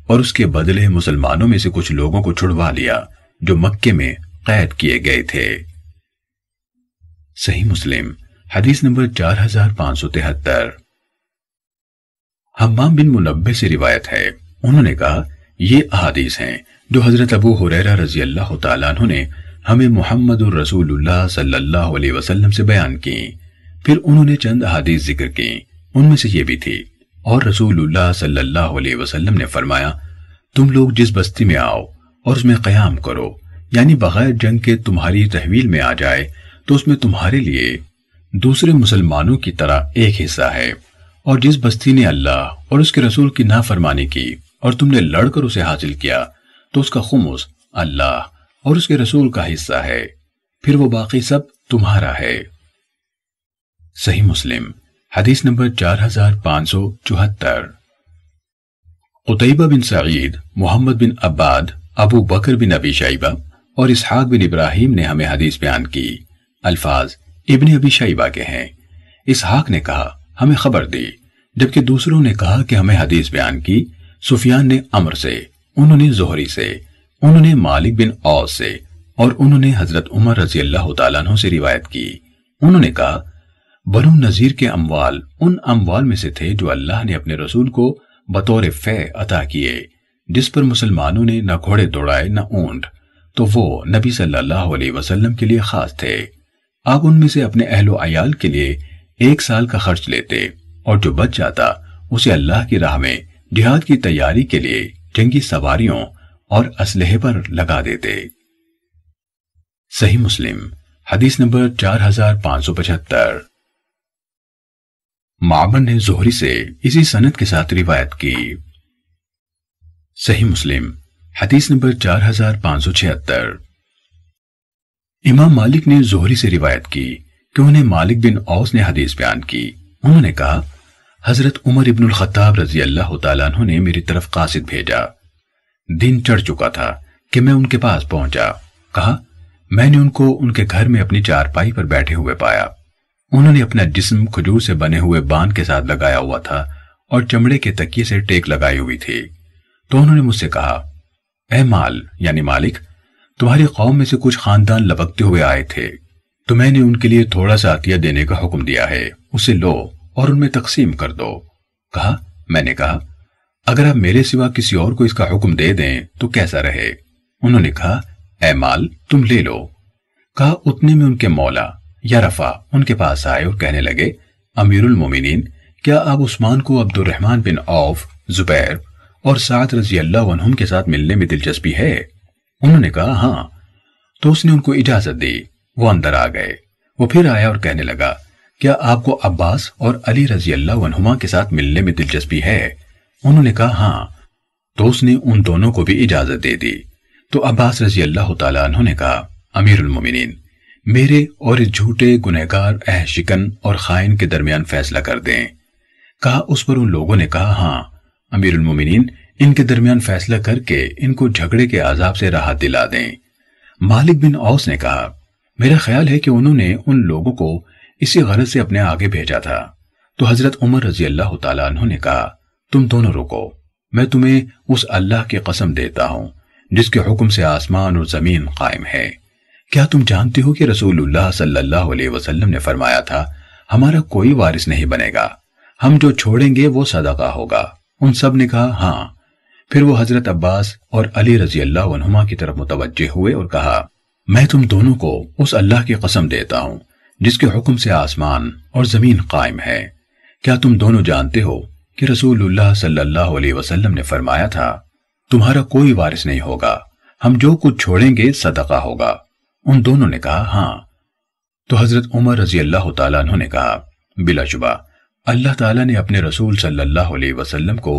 A: और उसके बदले मुसलमानों में से कुछ लोगों को छुड़वा लिया, जो मक्के में कैद किए गए थे। सही मुस्लिम, हदीस नंबर चार हज़ार पाँच सौ तिहत्तर। हम्माम बिन मुनबे से रिवायत है। उन्होंने कहा, ये अहादीस हैं जो हज़रत अबू हुरैरा रज़ी अल्लाह तु ने हमें मोहम्मद रसूलुल्लाह सल्लल्लाहु अलैहि वसल्लम से बयान की। फिर उन्होंने चंद अहादीस ज़िक्र की, उनमें से ये भी थी और रसूलुल्लाह सल्लल्लाहु अलैहि वसल्लम ने फरमाया, तुम लोग जिस बस्ती में आओ और उसमें कयाम करो, यानी बगैर जंग के तुम्हारी तहवील में आ जाए तो उसमें तुम्हारे लिए दूसरे मुसलमानों की तरह एक हिस्सा है। और जिस बस्ती ने अल्लाह और उसके रसूल की नाफरमानी की और तुमने लड़कर उसे हासिल किया तो उसका खुमुस अल्लाह और उसके रसूल का हिस्सा है। फिर वो बाकी सब तुम्हारा है। सही मुस्लिम। हदीस नंबर चार हज़ार पाँच सौ चौहत्तर। उतैबा बिन सईद, मोहम्मद बिन अब्बाद, अबू बकर बिन अबी शैबा और इसहाक बिन इब्राहिम ने हमें हदीस बयान की। अल्फाज इब्ने अबी शैबा के हैं। इसहाक ने कहा, हमें खबर दी। जबकि दूसरों ने कहा कि हमें हदीस बयान की सुफियान ने अमर से, उन्होंने जोहरी से, उन्होंने मालिक बिन औस से और उन्होंने हज़रत उमर रज़ी अल्लाह से रिवायत की। उन्होंने कहा बनु नजीर के अमवाल उन अमवाल में से थे जो अल्लाह ने अपने रसूल को बतौर फे अता किए, जिस पर मुसलमानों ने न घोड़े दौड़ाए, न ऊँट। तो वो नबी सल्लल्लाहु अलैहि वसल्लम के लिए खास थे। आप उनमें से अपने अहलो अयाल के लिए एक साल का खर्च लेते, और जो बच जाता, उसे अल्लाह की राह में जिहाद की तैयारी के लिए जंगी सवारियों और असलहे पर लगा देते। सही मुस्लिम, हदीस नंबर चार हज़ार पाँच सौ पचहत्तर। मामन ने जोहरी से इसी सनत के साथ रिवायत की। सही मुस्लिम, हदीस नंबर चार हज़ार पाँच सौ छिहत्तर। इमाम मालिक ने जोहरी से रिवायत की कि उन्हें मालिक बिन औस ने हदीस बयान की। उन्होंने कहा, हज़रत उमर इब्नुल खत्ताब रज़ी अल्लाह तु ने मेरी तरफ़ कासिद भेजा। दिन चढ़ चुका था कि मैं उनके पास पहुँचा। कहा, मैंने उनको उनके घर में अपनी चारपाई पर बैठे हुए पाया। उन्होंने अपना जिस्म खजूर से बने हुए बाँध के साथ लगाया हुआ था और चमड़े के तकिए से टेक लगाई हुई थी। तो उन्होंने मुझसे कहा, ए माल, यानी मालिक, तुम्हारी कौम में से कुछ खानदान लपकते हुए आए थे। तो मैंने उनके लिए थोड़ा सा अतिया देने का हुक्म दिया है। उसे लो और उनमें तकसीम कर दो। कहा, मैंने कहा, अगर आप मेरे सिवा किसी और को इसका हुक्म दे दें तो कैसा रहे? उन्होंने कहा, ए माल, तुम ले लो। कहा, उतने में उनके मौला या रफा उनके पास आए और कहने लगे, अमीरुल मोमिनीन, क्या आप उस्मान को अब्दुलरहमान बिन औफ, जुबैर और सात रज़ी अल्लाह के साथ मिलने में दिलचस्पी है? उन्होंने कहा हाँ। तो उसने उनको इजाज़त दी, वो अंदर आ गए। वो फिर आया और कहने लगा, क्या आपको अब्बास और अली रज़ी अल्लाह के साथ मिलने में दिलचस्पी है? उन्होंने कहा हाँ। तो उसने उन दोनों को भी इजाज़त दे दी। तो अब्बास रज़ी अल्लाह तु ने कहा, अमीरुल मोमिनीन मेरे और इस झूठे गुनहगार अह शिकन और खाइन के दरमियान फैसला कर दें। कहा उस पर उन लोगों ने कहा हाँ अमीरुल मोमिनीन, इनके दरमियान फैसला करके इनको झगड़े के आजाब से राहत दिला दें। मालिक बिन औस ने कहा, मेरा ख्याल है कि उन्होंने उन लोगों को इसी गरज से अपने आगे भेजा था। तो हज़रत उमर रज़ी अल्लाह तु ने कहा, तुम दोनों रुको, मैं तुम्हें उस अल्लाह की कसम देता हूँ, जिसके हुक्म से आसमान और ज़मीन कायम है। क्या तुम जानते हो कि रसूलुल्लाह सल्लल्लाहु अलैहि वसल्लम ने फरमाया था, हमारा कोई वारिस नहीं बनेगा। हम जो छोड़ेंगे, वो सदका होगा। उन सबने कहा हाँ। फिर वो हज़रत अब्बास और अली रज़ी अल्लाह की तरफ़ मुतवजे हुए और कहा, मैं तुम दोनों को उस अल्लाह की कसम देता हूँ, जिसके हुक्म से आसमान और ज़मीन कायम है। क्या तुम दोनों जानते हो कि रसूलुल्लाह सल्लल्लाहु अलैहि वसल्लम ने फरमाया था, तुम्हारा कोई वारिस नहीं होगा। हम जो कुछ छोड़ेंगे, सदका होगा। उन दोनों ने कहा हाँ। तो हज़रत उमर रज़ी अल्लाह तु ने कहा बिलाशुबा अल्लाह ताला ने अपने रसूल सल्लल्लाहु अलैहि वसल्लम को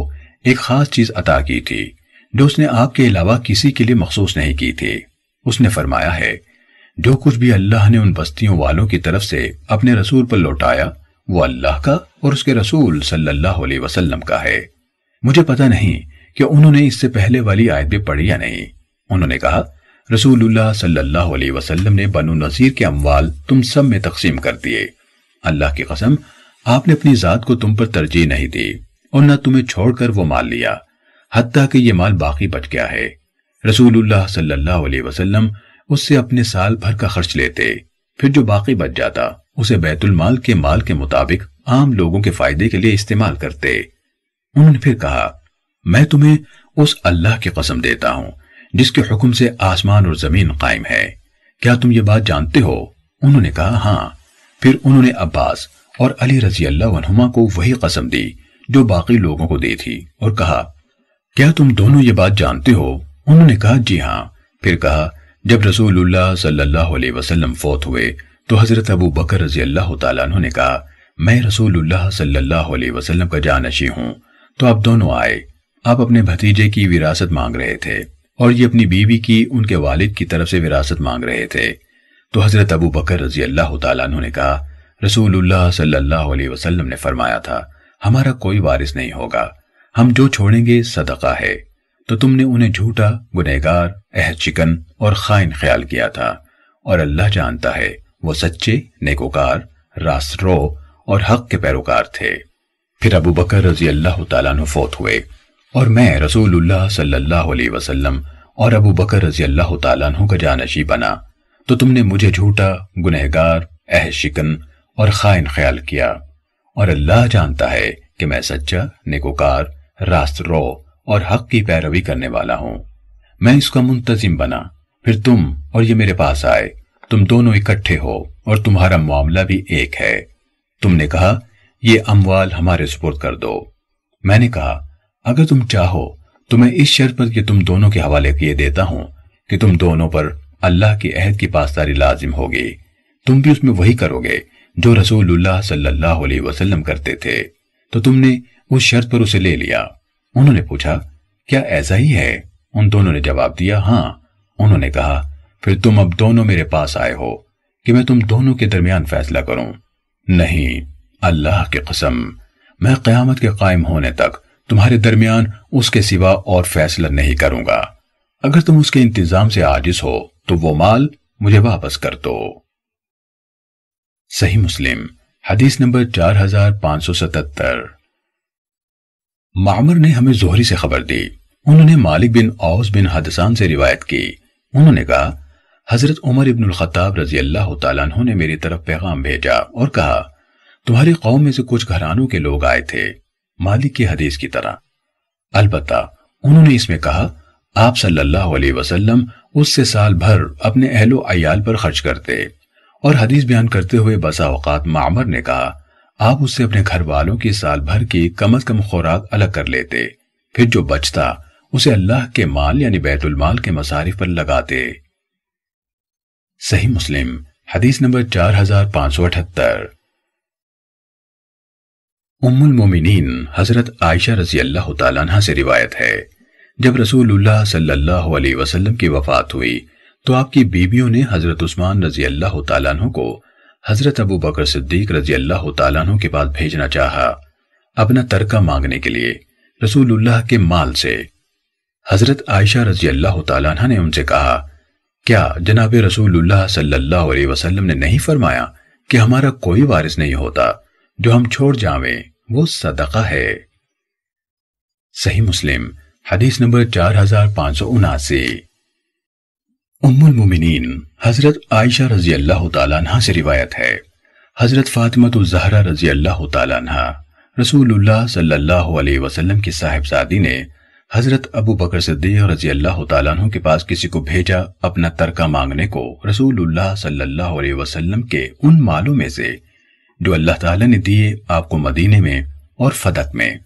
A: एक खास चीज़ अता की थी, जो उसने आपके अलावा किसी के लिए मखसूस नहीं की थी। उसने फरमाया है, जो कुछ भी अल्लाह ने उन बस्तियों वालों की तरफ़ से अपने रसूल पर लौटाया, वो अल्लाह का और उसके रसूल सल्लल्लाहु अलैहि वसल्लम का है। मुझे पता नहीं कि उन्होंने इससे पहले वाली आयत पढ़ी या नहीं। उन्होंने कहा रसूलुल्लाह सल्लल्लाहु अलैहि वसल्लम ने बनु नजीर के अमवाल तुम सब में तकसीम कर दिए। अल्लाह की कसम, आपने अपनी जात को तुम पर तरजीह नहीं दी और न तुम्हें छोड़कर वो माल लिया हत्या कि ये माल बाकी बच गया है। रसूलुल्लाह सल्लल्लाहु अलैहि वसल्लम उससे अपने साल भर का खर्च लेते, फिर जो बाकी बच जाता, उसे बैतुल माल के माल के मुताबिक आम लोगों के फ़ायदे के लिए इस्तेमाल करते। उन्होंने फिर कहा, मैं तुम्हें उस अल्लाह की कसम देता हूँ जिसके हुक्म से आसमान और ज़मीन कायम है। क्या तुम ये बात जानते हो? उन्होंने कहा हाँ। फिर उन्होंने अब्बास और अली रज़ी अल्लाह को वही कसम दी, जो बाकी लोगों को दी थी, और कहा, क्या तुम दोनों ये बात जानते हो? उन्होंने कहा, जी हाँ। फिर कहा, जब रसूलुल्लाह सल्लल्लाहु अलैहि वसल्लम फौत हुए तो हज़रत अबू बकर रज़ी अल्लाह तु ने कहा, मैं रसूलुल्लाह सल्लल्लाहु अलैहि वसल्लम का जानशी हूँ। तो आप दोनों आए। आप अपने भतीजे की विरासत मांग रहे थे। और ये अपनी बीवी की, उनके वालिद की तरफ़ से विरासत मांग रहे थे। तो हज़रत अबू बकर रज़ी अल्लाह तु ने कहा, रसूलुल्लाह सल्लल्लाहु अलैहि वसल्लम ने फरमाया था, हमारा कोई वारिस नहीं होगा। हम जो छोड़ेंगे, सदका है। तो तुमने उन्हें झूठा, गुनहगार अह चिकन और खाइन ख्याल किया था। और अल्लाह जानता है, वो सच्चे, नेकोकार, रासरो और हक के पैरोकार थे। फिर अबू बकर रज़ी अल्लाह तु फोत हुए। और मैं रसूलुल्लाह सल्लल्लाहु अलैहि वसल्लम और अबू बकर रज़ी अल्लाह तु का जानशी बना तो तुमने मुझे झूठा, गुनहगार अह शिकन और खाइन ख्याल किया। और अल्लाह जानता है कि मैं सच्चा, नेकोकार, रास्त रो और हक की पैरवी करने वाला हूँ। मैं इसका मुंतजिम बना। फिर तुम और ये मेरे पास आए। तुम दोनों इकट्ठे हो और तुम्हारा मामला भी एक है। तुमने कहा, ये अमवाल हमारे सुपुर्द कर दो। मैंने कहा अगर तुम चाहो तो मैं इस शर्त पर कि तुम दोनों के हवाले किए देता हूँ कि तुम दोनों पर अल्लाह की अहद की पासदारी लाजिम होगी। तुम भी उसमें वही करोगे जो रसूलुल्लाह सल्लल्लाहु अलैहि वसल्लम करते थे। तो तुमने उस शर्त पर उसे ले लिया। उन्होंने पूछा, क्या ऐसा ही है? उन दोनों ने जवाब दिया हाँ। उन्होंने कहा, फिर तुम अब दोनों मेरे पास आए हो कि मैं तुम दोनों के दरमियान फैसला करूँ? नहीं, अल्लाह की कसम, मैं क्यामत के कायम होने तक तुम्हारे दरमियान उसके सिवा और फैसला नहीं करूँगा। अगर तुम उसके इंतज़ाम से आजिज हो तो वो माल मुझे वापस कर दो। सही मुस्लिम, हदीस नंबर चार हज़ार पाँच सौ सतहत्तर। मामर ने हमें जोहरी से खबर दी। उन्होंने मालिक बिन औस बिन हदसान से रिवायत की। उन्होंने कहा, हज़रत उमर इब्नुल खत्ताब रज़ी अल्लाह तु ने मेरी तरफ़ पैगाम भेजा और कहा, तुम्हारी कौम में से कुछ घरानों के लोग आए थे। मालिक की हदीस की तरह। अलबत्ता, उन्होंने इसमें कहा, आप सल्लल्लाहु अलैहि वसल्लम उससे साल भर अपने अहलो अयाल पर खर्च करते। और हदीस बयान करते हुए बसा अवकात मामर ने कहा, आप उससे अपने घर वालों की साल भर की कम अज कम खुराक अलग कर लेते। फिर जो बचता, उसे अल्लाह के माल यानी बैतुल माल के मसारिफ पर लगाते। सही मुस्लिम, हदीस नंबर चार हज़ार पाँच सौ अठहत्तर। उम्मुल मोमिनीन हज़रत आयशा रज़ी अल्लाह तला से रिवायत है। जब रसूलुल्लाह सल्लल्लाहु अलैहि वसल्लम की वफात हुई तो आपकी बीबियों ने हज़रत उस्मान रज़ी अल्लाह तु को हज़रत अबू बकर सिद्दीक रज़ी अल्लाह तु के पास भेजना चाहा। अपना तरका मांगने के लिए रसूलुल्लाह के माल से हज़रत आयशा रज़ी अल्लाह तला ने उनसे कहा, क्या जनाब रसूलुल्लाह सल्लल्लाहु अलैहि वसल्लम ने नहीं फरमाया कि हमारा कोई वारिस नहीं होता? जो हम छोड़ जावे, वो सदका है। सही मुस्लिम, हदीस नंबर चार हज़ार पाँच सौ उनासी। उम्मुल मुमिनीन, हज़रत आयशा रज़ी अल्लाह तला से रिवायत है। हज़रत फातिमा जहरा रज़ी अल्लाह तला रसूलुल्लाह सल्लल्लाहु अलैहि वसल्लम की साहिबजादी ने हज़रत अबू बकर सिद्दीक रज़ी अल्लाह तु के पास किसी को भेजा अपना तरका मांगने को रसूलुल्लाह सल्लल्लाहु अलैहि वसल्लम के उन मालों में से जो अल्लाह ताला ने दिए आपको मदीने में और फदक में।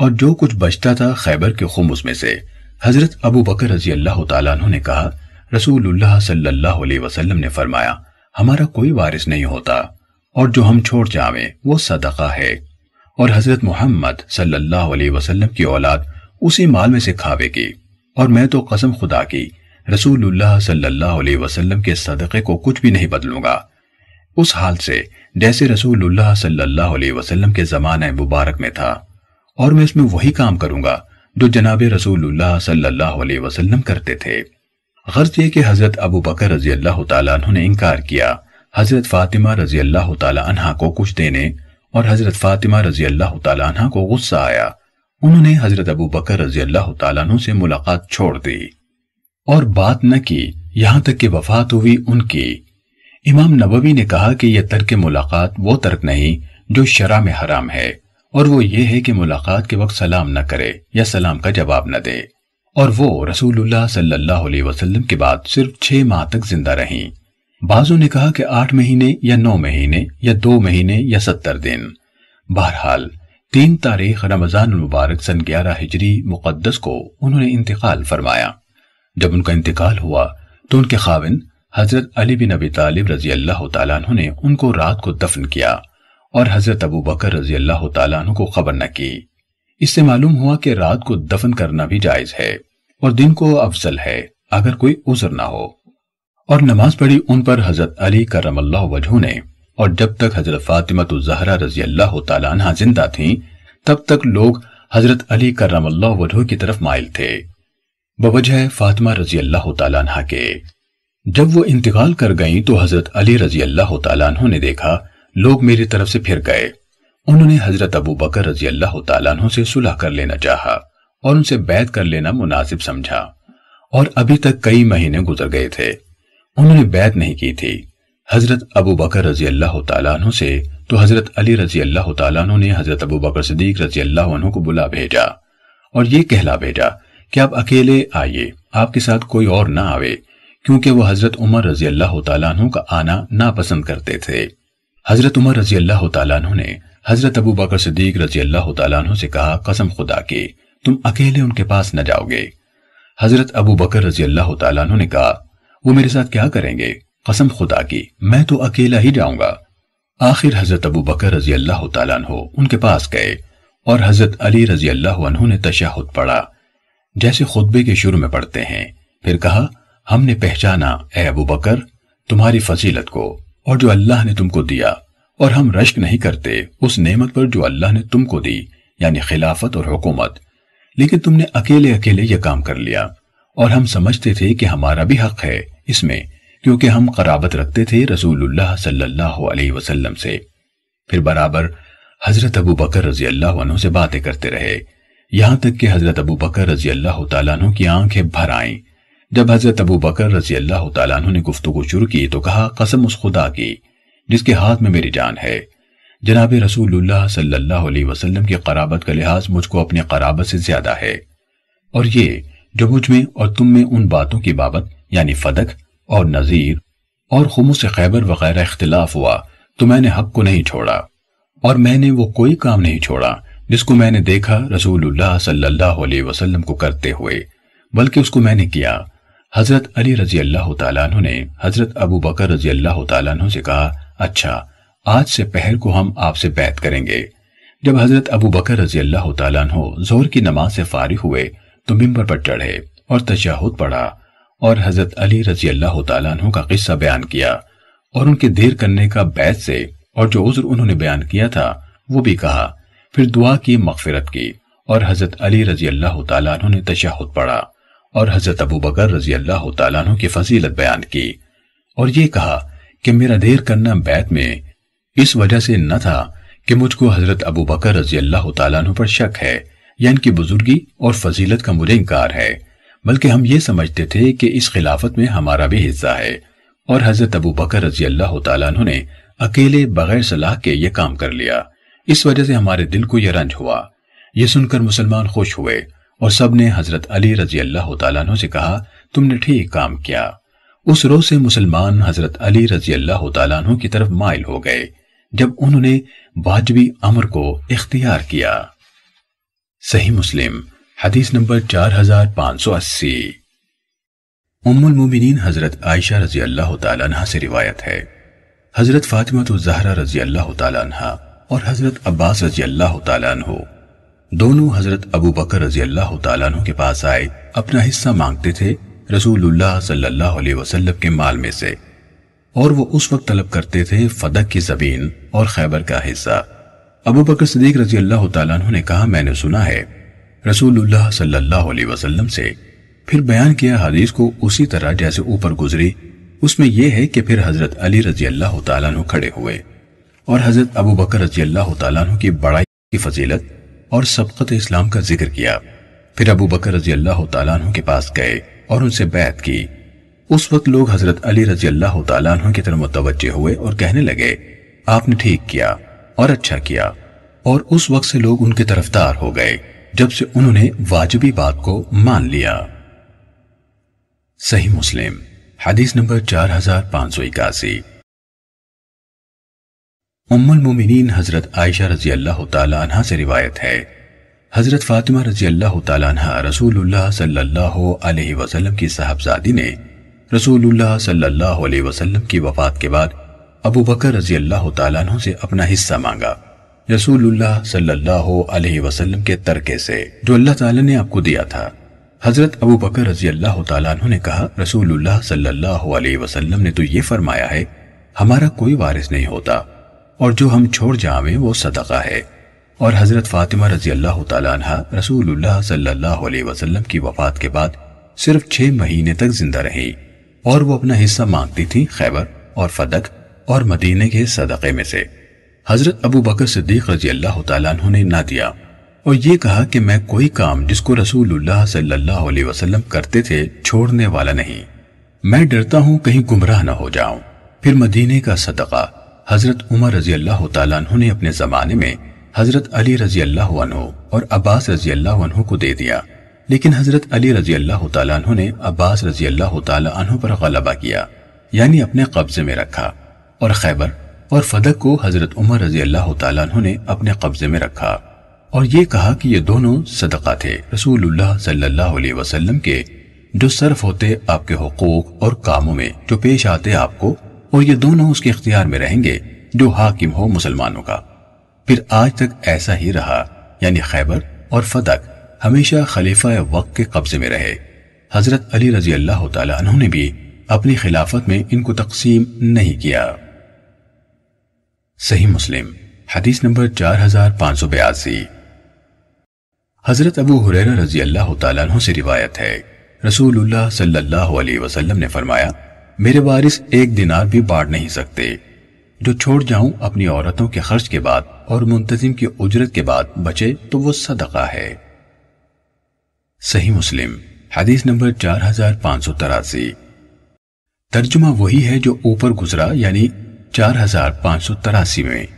A: और जो कुछ बचता था खैबर के खुमुस में से। हज़रत अबू बकर रज़ी अल्लाह तु ने कहा, रसूलुल्लाह सल्लल्लाहु वसल्लम ने फरमाया, हमारा कोई वारिस नहीं होता, और जो हम छोड़ जावे, वो सदका है। और हज़रत मोहम्मद सल्लल्लाहु अलैहि वसल्लम की औलाद उसी माल में से खावेगी। और मैं तो कसम खुदा की, रसूलुल्लाह सल्लल्लाहु अलैहि वसल्लम के सदक़े को कुछ भी नहीं बदलूँगा। उस हाल से, जैसे रसूलुल्लाह सल्लल्लाहु अलैहि वसल्लम के जमाना मुबारक में था, और मैं इसमें वही काम करूँगा जो जनाब रसूलुल्लाह सल्लल्लाहु अलैहि वसल्लम करते थे। गर्ज ये कि हज़रत अबू बकर रज़ी अल्लाह तु ने इनकार किया, हज़रत फातिमा रज़ी अल्लाह तहा को कुछ देने, और हज़रत फातिमा रज़ी अल्लाह तहा को गुस्सा आया। उन्होंने हज़रत अबू बकर रज़ी अल्लाह तु से मुलाकात छोड़ दी। और बात न की, यहाँ तक कि वफात हुई उनकी। इमाम नबवी ने कहा कि यह तर्क मुलाकात वो तर्क नहीं जो शरा में हराम है, और वो ये है कि मुलाकात के वक्त सलाम न करे या सलाम का जवाब न दे। और वो रसूलुल्लाह सल्लल्लाहु अलैहि वसल्लम के बाद सिर्फ़ छह माह तक ज़िंदा रहीं। बाजू ने कहा कि आठ महीने या नौ महीने या दो महीने या सत्तर दिन। बहरहाल, तीन तारीख रमज़ान मुबारक सन ग्यारह हिजरी मुकद्दस को उन्होंने इंतकाल फरमाया। जब उनका इंतकाल हुआ तो उनके खाविन हज़रत अली बिन अबी तालिब रज़ी अल्लाह तु ने उनको रात को दफन किया और हज़रत अबू बकर रज़ी अल्लाह तु को खबर न की। इससे मालूम हुआ कि रात को दफन करना भी जायज़ है और दिन को अफजल है, अगर कोई उजर ना हो। और नमाज़ पढ़ी उन पर हज़रत अली करम वजह ने और जब तक हज़रत फातिमा जहरा रज़ी अल्लाह तला ज़िंदा थी, तब तक लोग हज़रत अली करम वजह की तरफ़ माइल थे। बवजह फातिमा रज़ी अल्लाह तला के जब वो इंतकाल कर गईं तो हज़रत अली रज़ी अल्लाह तला ने देखा, लोग मेरी तरफ़ से फिर गए। उन्होंने हज़रत अबू बकर रज़ी अल्लाह तु से सुलह कर लेना चाहा और उनसे बैत कर लेना मुनासिब समझा और अभी तक कई महीने गुजर गए थे। उन्होंने बैत नहीं की थी। हज़रत अबू बकर रज़ी अल्लाह तु से तो हज़रत अली रज़ी अल्लाह तु ने हज़रत अबू बकर सदीक रज़ी अल्लाह को बुला भेजा और ये कहला भेजा कि आप अकेले आइए, आपके साथ कोई और ना आवे। क्योंकि वो हज़रत उमर रज़ी अल्लाह तु का आना नापसंद करते थे। हज़रत उमर रज़ी अल्लाह तु ने हज़रत अबू बकर सदीक रज़ी अल्लाह तु से कहा, कसम खुदा की, तुम अकेले उनके पास न जाओगे। हज़रत अबू बकर रज़ी अल्लाह तु ने कहा, वो मेरे साथ क्या करेंगे? कसम खुदा की, मैं तो अकेला ही जाऊँगा। आखिर हज़रत अबू बकर रज़ी अल्लाह तु उनके पास गए और हज़रत अली रज़ी अल्लाह ने तशाहुद पढ़ा। जैसे खुतबे के शुरू में पढ़ते हैं, फिर कहा हमने पहचाना, ए अबू बकर, तुम्हारी फजीलत को और जो अल्लाह ने तुमको दिया। और हम रश्क नहीं करते उस नेमत पर जो अल्लाह ने तुमको दी, यानी खिलाफत और हुकूमत। लेकिन तुमने अकेले अकेले यह काम कर लिया। और हम समझते थे कि हमारा भी हक है इसमें, क्योंकि हम कराबत रखते थे रसूलुल्लाह सल्लल्लाहु अलैहि वसल्लम से। फिर बराबर हज़रत अबू बकर रज़ी अल्लाह से बातें करते रहे। यहाँ तक कि हज़रत अबू बकर रज़ी अल्लाह तु की आँखें भर आईं। जब हज़रत अबू बकर रज़ी अल्लाह तु ने गुफ्तु शुरू की तो कहा, कसम उस खुदा की, जिसके हाथ में मेरी जान है। जनाब सल्लल्लाहु अलैहि वसल्लम की कराबत का लिहाज मुझको अपने कराबत से ज़्यादा है। और ये, जो मुझमें और तुम में उन बातों की बाबत, यानी फदक और नजीर और खुमुस खैबर वगैरह इख्तिलाफ हुआ तो मैंने हक को नहीं छोड़ा। और मैंने वो कोई काम नहीं छोड़ा, जिसको मैंने देखा अलैहि वसल्लम को करते हुए, बल्कि उसको मैंने किया। हज़रत अली रज़ी अल्लाह तु ने हज़रत अबू बकर रज़ी अल्लाह तु से कहा अच्छा आज से पहर को हम आपसे बैत करेंगे। जब हज़रत अबू बकर रज़ी अल्लाह तु ज़ोर की नमाज़ से फारिग हुए तो मिंबर पर चढ़े और तशाहुद पढ़ा और हज़रत अली रज़ी अल्लाह तु का किस्सा बयान किया और उनके देर करने का बैत से और जो उज्र उन्होंने बयान किया था, वो भी कहा। फिर दुआ की मगफिरत की और हज़रत अली रज़ी अल्लाह तु ने तशाहुद पढ़ा। और हज़रत अबू बकर रज़ी अल्लाह तु की फजीलत बयान की और ये कहा कि मेरा देर करना बैत में इस वजह से न था कि मुझको हज़रत अबू बकर रज़ी अल्लाह तु पर शक है या इनकी बुजुर्गी और फजीलत का मुझे इनकार है, बल्कि हम ये समझते थे कि इस खिलाफत में हमारा भी हिस्सा है और हज़रत अबू बकर रज़ी अल्लाह तु ने अकेले बगैर सलाह के ये काम कर लिया। इस वजह से हमारे दिल को यह रंज हुआ। ये सुनकर मुसलमान खुश हुए और सबने हज़रत अली रज़ी अल्लाह तु से कहा, तुमने ठीक काम किया। उस रोज से मुसलमान हज़रत अली रज़ी अल्लाह तु की तरफ़ माइल हो गए, जब उन्होंने वाजबी अमर को इख्तियार किया। सही मुस्लिम, हदीस नंबर चार हज़ार पाँच सौ अस्सी। उम्मुल मुमिनीन हज़रत आयशा रज़ी अल्लाह तला से रिवायत है। हज़रत फातिमा तो जहरा रज़ी अल्लाह तला और हज़रत अब्बास रज़ी अल्लाह तु दोनों हज़रत अबू बकर रज़ी अल्लाह तु के पास आए, अपना हिस्सा मांगते थे रसूलुल्लाह सल्लल्लाहु अलैहि वसल्लम के माल में से। और वो उस वक्त तलब करते थे फदक की ज़मीन और खैबर का हिस्सा। अबू बकर सदीक रज़ी अल्लाह तु ने कहा, मैंने सुना है, रसूलुल्लाह सल्लल्लाहु अलैहि वसल्लम से फिर बयान किया हदीस को उसी तरह जैसे ऊपर गुजरी। उसमें यह है कि फिर हज़रत अली रज़ी अल्लाह तु खड़े हुए। और हज़रत अबू बकर रज़ी अल्लाह तु की बड़ाई की फजीलत और सबकत इस्लाम का ज़िक्र किया। फिर अबू बकर रज़ी अल्लाह तु के पास गए और उनसे बैत की। उस वक्त लोग हज़रत अली रज़ी अल्लाह तु की तरफ़ मुतवजे हुए और कहने लगे, आपने ठीक किया और अच्छा किया। और उस वक्त से लोग उनके तरफदार हो गए, जब से उन्होंने वाजबी बात को मान लिया। सही मुस्लिम, हदीस नंबर चार हज़ार पाँच सौ इक्यासी। उम्मुल मोमिनीन हज़रत आयशा रज़ी अल्लाह तला से रिवायत है। हज़रत फातिमा रज़ी अल्लाह तला रसूलुल्लाह सल्लल्लाहु अलैहि वसल्लम की साहबजादी ने रसूलुल्लाह सल्लल्लाहु अलैहि वसल्लम की वफात के बाद अबू बकर रज़ी अल्लाह तु से अपना हिस्सा मांगा। रसूलुल्लाह सल्लल्लाहु अलैहि वसल्लम के तरके से, जो अल्लाह ताला ने आपको दिया था। हज़रत अबू बकर रज़ी अल्लाह तु ने कहा, रसूलुल्लाह सल्लल्लाहु अलैहि वसल्लम ने तो ये फरमाया है, हमारा कोई वारिस नहीं होता। और जो हम छोड़ जावे, वो सदका है। और हज़रत फातिमा रज़ी अल्लाह तला रसूलुल्लाह सल्लल्लाहु वसल्लम की वफात के बाद सिर्फ़ छह महीने तक ज़िंदा रही और वो अपना हिस्सा मांगती थी खैबर और फदक और मदीने के सदक़े में से। हज़रत अबू बकर सिद्दीक रज़ी अल्लाह तु ने ना दिया। और ये कहा कि मैं कोई काम जिसको रसूलुल्लाह सल्लल्लाहु अलैहि वसल्लम करते थे छोड़ने वाला नहीं। मैं डरता हूँ कहीं गुमराह न हो जाऊँ। फिर मदीने का सदका हज़रत उमर रज़ी अल्लाह तु ने अपने जमाने में हज़रत अली रज़ी अल्लाह और अब्बास रज़ी अल्लाह को दे दिया। लेकिन हज़रत अली रज़ी अल्लाह तु ने अब्बास रज़ी अल्लाह तु पर गलबा किया, यानी अपने कब्जे में रखा। और खैबर और फदक को हज़रत उमर रज़ी अल्लाह तु ने अपने कब्जे में रखा। और ये कहा कि ये दोनों सदका थे। सल्लल्लाहु अलैहि वसल्लम के जो सर्फ होते आपके हकूक और कामों में, जो पेश आते आपको और ये दोनों उसके इख्तियार में रहेंगे जो हाकिम हो मुसलमानों का। फिर आज तक ऐसा ही रहा, यानी खैबर और फदक हमेशा खलीफा वक्त के कब्जे में रहे। हज़रत अली रज़ी अल्लाह ने भी अपनी खिलाफत में इनको तकसीम नहीं किया। सही मुस्लिम, हदीस नंबर चार हज़ार पाँच सौ बयासी। हज़रत अबू हुरैरा रज़ी अल्लाह से रिवायत है, रसूलुल्लाह सल्लल्लाहु अलैहि वसल्लम ने फरमाया मेरे वारिस एक दिनार भी बांट नहीं सकते। जो छोड़ जाऊँ अपनी औरतों के खर्च के बाद और मुंतजिम की उजरत के बाद बचे तो वो सदका है। सही मुस्लिम, हदीस नंबर चार हज़ार पाँच सौ तरासी। तर्जुमा वही है जो ऊपर गुजरा, यानी चार हज़ार पाँच सौ तरासी में।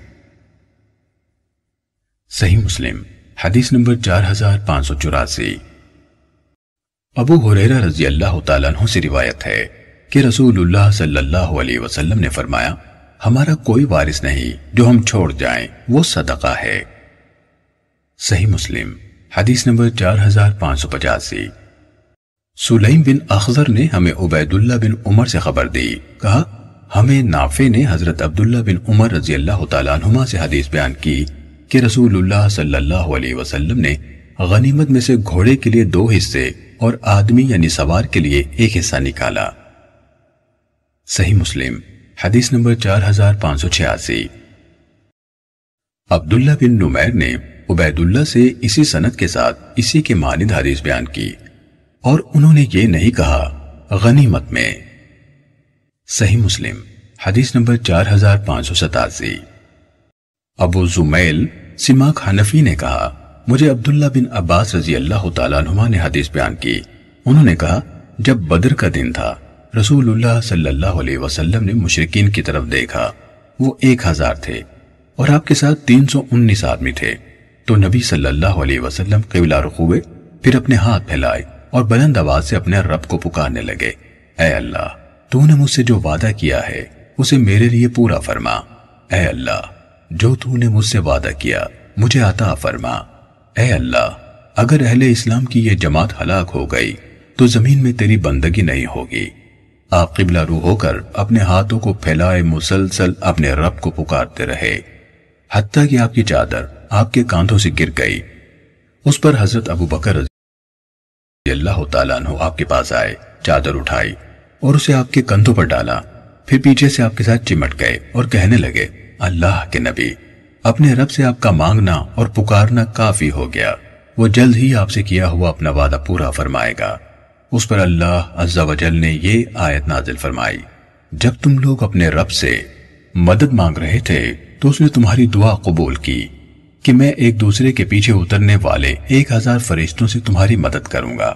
A: सही मुस्लिम, हदीस नंबर चार हज़ार पाँच सौ चौरासी। अबू हुरैरा रज़ी अल्लाह तु से रिवायत है कि रसूलुल्लाह सल्लल्लाहु अलैहि वसल्लम ने फरमाया, हमारा कोई वारिस नहीं, जो हम छोड़ जाएँ, वो सदका है। सही मुस्लिम, हदीस नंबर चार हज़ार पाँच सौ पचासी। सुलैम बिन अखजर ने हमें उबैदुल्ला बिन उमर से खबर दी, कहा, हमें नाफे ने हज़रत अब्दुल्ला बिन उमर रज़ी अल्लाह तुमा से हदीस बयान की कि रसूलुल्लाह सल्लल्लाहु अलैहि वसल्लम ने गनीमत में से घोड़े के लिए दो हिस्से और आदमी यानी सवार के लिए एक हिस्सा निकाला। सही मुस्लिम, हदीस नंबर चार हज़ार पाँच सौ छियासी। अब्दुल्ला बिन नुमैर ने उबैदुल्ला से इसी सनत के साथ इसी के मानिद हदीस बयान की, और उन्होंने ये नहीं कहा, गनीमत में। सही मुस्लिम, हदीस नंबर चार हज़ार पाँच सौ सतासी। अबू जुमैल, सिमाक हनफी ने कहा, मुझे अब्दुल्ला बिन अब्बास रज़ी अल्लाह तुमा ने हदीस बयान की। उन्होंने कहा, जब बद्र का दिन था रसूलुल्लाह सल्लल्लाहु अलैहि वसल्लम ने मुशरकिन की तरफ़ देखा। वो एक हज़ार थे और आपके साथ तीन सौ उन्नीस आदमी थे। तो नबी सल्लल्लाहु अलैहि वसल्लम किबला रुख हुए, फिर अपने हाथ फैलाए और बुलंद आवाज़ से अपने रब को पुकारने लगे ए अल्लाह, तूने मुझसे जो वादा किया है, उसे मेरे लिए पूरा फरमा। ए अल्लाह, जो तूने मुझसे वादा किया, मुझे आता फरमा। ए अल्लाह, अगर अहले इस्लाम की यह जमात हलाक हो गई तो ज़मीन में तेरी बंदगी नहीं होगी। आप किबला रू होकर अपने हाथों को फैलाए मुसलसल अपने रब को पुकारते रहे, हत्या कि आपकी चादर आपके कांधों से गिर गई। उस पर हज़रत अबू बकर आपके पास आए, चादर उठाई और उसे आपके कंधों पर डाला। फिर पीछे से आपके साथ चिमट गए और कहने लगे, अल्लाह के नबी, अपने रब से आपका मांगना और पुकारना काफ़ी हो गया। वो जल्द ही आपसे किया हुआ अपना वादा पूरा फरमाएगा। उस पर अल्लाह अज्जा वजल ने ये आयत नाजिल फरमाई, जब तुम लोग अपने रब से मदद मांग रहे थे तो उसने तुम्हारी दुआ कबूल की कि मैं एक दूसरे के पीछे उतरने वाले एक हज़ार फरिश्तों से तुम्हारी मदद करूँगा।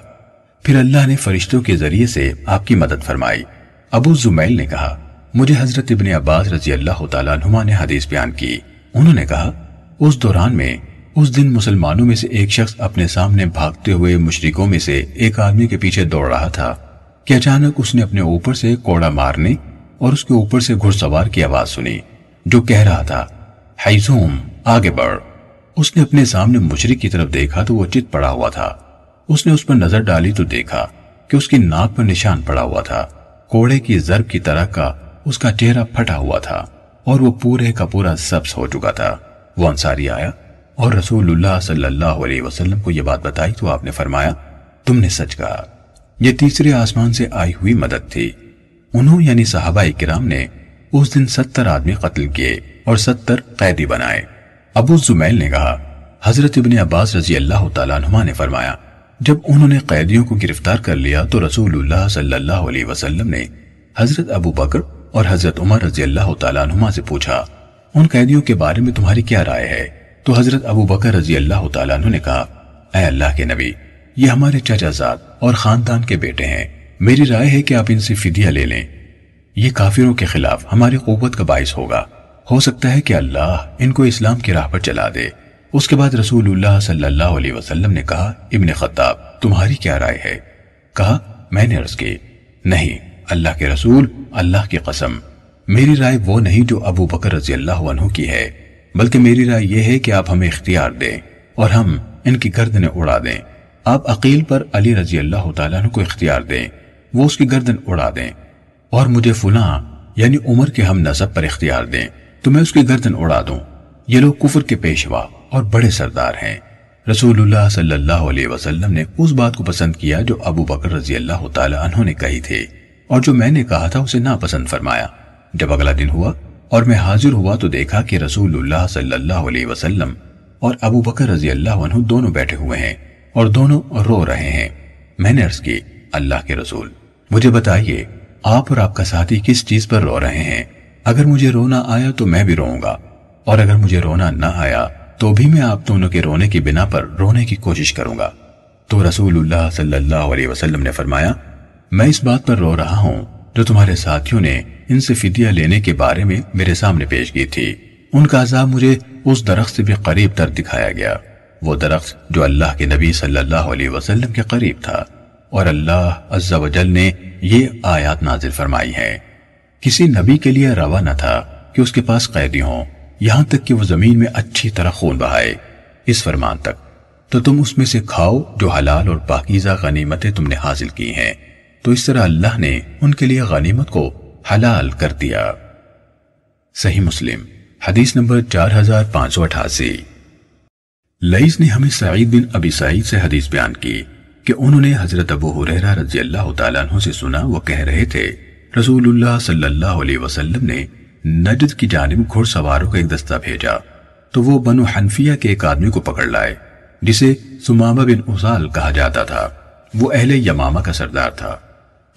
A: फिर अल्लाह ने फरिश्तों के ज़रिए से आपकी मदद फरमाई। अबू जुमैल ने कहा, मुझे हज़रत इबन अब्बास रज़ी अल्लाह तुमा ने हदीस बयान की। उन्होंने कहा, उस दौरान में उस दिन मुसलमानों में से एक शख्स अपने सामने भागते हुए मुशरिकों में से एक आदमी के पीछे दौड़ रहा था कि अचानक उसने अपने ऊपर से कोड़ा मारने और उसके ऊपर से घुड़सवार की आवाज़ सुनी, जो कह रहा था, हाइजूम, आगे बढ़। उसने अपने सामने मुशरिक की तरफ़ देखा तो वो चित पड़ा हुआ था। उसने उस पर नज़र डाली तो देखा कि उसकी नाक पर निशान पड़ा हुआ था। कोड़े की जरब की तरह का उसका चेहरा फटा हुआ था और वो पूरे का पूरा सब्स हो चुका था। वो अंसारी आया और रसूलुल्लाह सल्लल्लाहु अलैहि वसल्लम को यह बात बताई तो आपने फरमाया, तुमने सच कहा यह तीसरे आसमान से आई हुई मदद थी। उन्होंने यानी साहबा किराम ने उस दिन सत्तर आदमी कत्ल किए और सत्तर कैदी बनाए। अबू जुमैल ने कहा, हज़रत इबन अब्बास रज़ी अल्लाह तुमा ने फरमाया, जब उन्होंने कैदियों को गिरफ़्तार कर लिया तो रसूलुल्लाह सल्लल्लाहु अलैहि वसल्लम ने हज़रत अबू बकर और हज़रत उमर रज़ी अल्लाह तुमा से पूछा, उन कैदियों के बारे में तुम्हारी क्या राय है? तो हज़रत अबू बकर रज़ी अल्लाह तु ने कहा अल्लाह के नबी, ये हमारे चचाजाद और खानदान के बेटे हैं। मेरी राय है कि आप इनसे फिदिया ले लें। ये काफिरों के खिलाफ हमारी कुत का बायस होगा। हो सकता है कि अल्लाह इनको इस्लाम की राह पर चला दे। उसके बाद रसूलुल्लाह सल्लल्लाहु अलैहि वसल्लम ने कहा, इब्न खत्ताब, तुम्हारी क्या राय है? कहा, मैंने अर्ज़ की, नहीं, अल्लाह के रसूल, अल्लाह की कसम। मेरी राय वो नहीं जो अबू बकर रज़ी अल्लाह की है। बल्कि मेरी राय यह है कि आप हमें इख्तियार दें और हम इनकी गर्दनें उड़ा दें। आप अकील पर अली रज़ी अल्लाह तु को इख्तियार दें, वो उसकी गर्दन उड़ा दें। और मुझे फुला, यानी उम्र के हम नसब पर इख्तियार दें तो मैं उसकी गर्दन उड़ा दूँ। ये लोग कुफर के पेशवा और बड़े सरदार हैं। रसूलुल्लाह सल्लल्लाहु अलैहि वसल्लम ने उस बात को पसंद किया जो अबू बकर रज़ी अल्लाह तहों ने कही थी, और जो मैंने कहा था उसे नापसंद फरमाया। जब अगला दिन हुआ और मैं हाजिर हुआ तो देखा कि रसूलुल्लाह सल्लल्लाहु अलैहि वसल्लम और अबू बकर रज़ी अल्लाह दोनों बैठे हुए हैं और दोनों रो रहे हैं। मैंने अर्ज़ की, अल्लाह के रसूल, मुझे बताइए, आप और आपका साथी किस चीज़ पर रो रहे हैं? अगर मुझे रोना आया तो मैं भी रोऊँगा, और अगर मुझे रोना न आया तो भी मैं आप दोनों के रोने की बिना पर रोने की कोशिश करूँगा। तो रसूलुल्लाह सल्लल्लाहु अलैहि वसल्लम ने फरमाया, मैं इस बात पर रो रहा हूँ जो तुम्हारे साथियों ने इनसे फिदिया लेने के बारे में मेरे सामने पेश की थी। उनका अजाब मुझे उस दरख्त से भी करीब तर दिखाया गया। वो दरख्त जो अल्लाह के नबी सल्लल्लाहु अलैहि वसल्लम के करीब था। और अल्लाह अज्जा वजल ने ये आयात नाजिल फरमाई है। किसी नबी के लिए रवा न था कि उसके पास कैदी हों। यहाँ तक कि वो ज़मीन में अच्छी तरह खून बहाए। इस फरमान तक तो तुम उसमें से खाओ जो हलाल और पाकिजा गनीमतें तुमने हासिल की हैं। तो इस तरह अल्लाह ने उनके लिए गनीमत को हलाल कर दिया। सही मुस्लिम, हदीस नंबर चार हज़ार पाँच सौ अठासी। लईस ने हमें सईद बिन अबी सईद से हदीस बयान की कि उन्होंने हज़रत अबू हुरैरा रज़ी अल्लाह तु से सुना, वो कह रहे थे, रसूलुल्लाह सल्लल्लाहु अलैहि वसल्लम ने नजद की जानब घुड़सवारों का एक दस्ता भेजा। तो वो बनु हनफिया के एक आदमी को पकड़ लाए, जिसे सुमामा बिन उसाल कहा जाता था। वो अहले यमामा का सरदार था।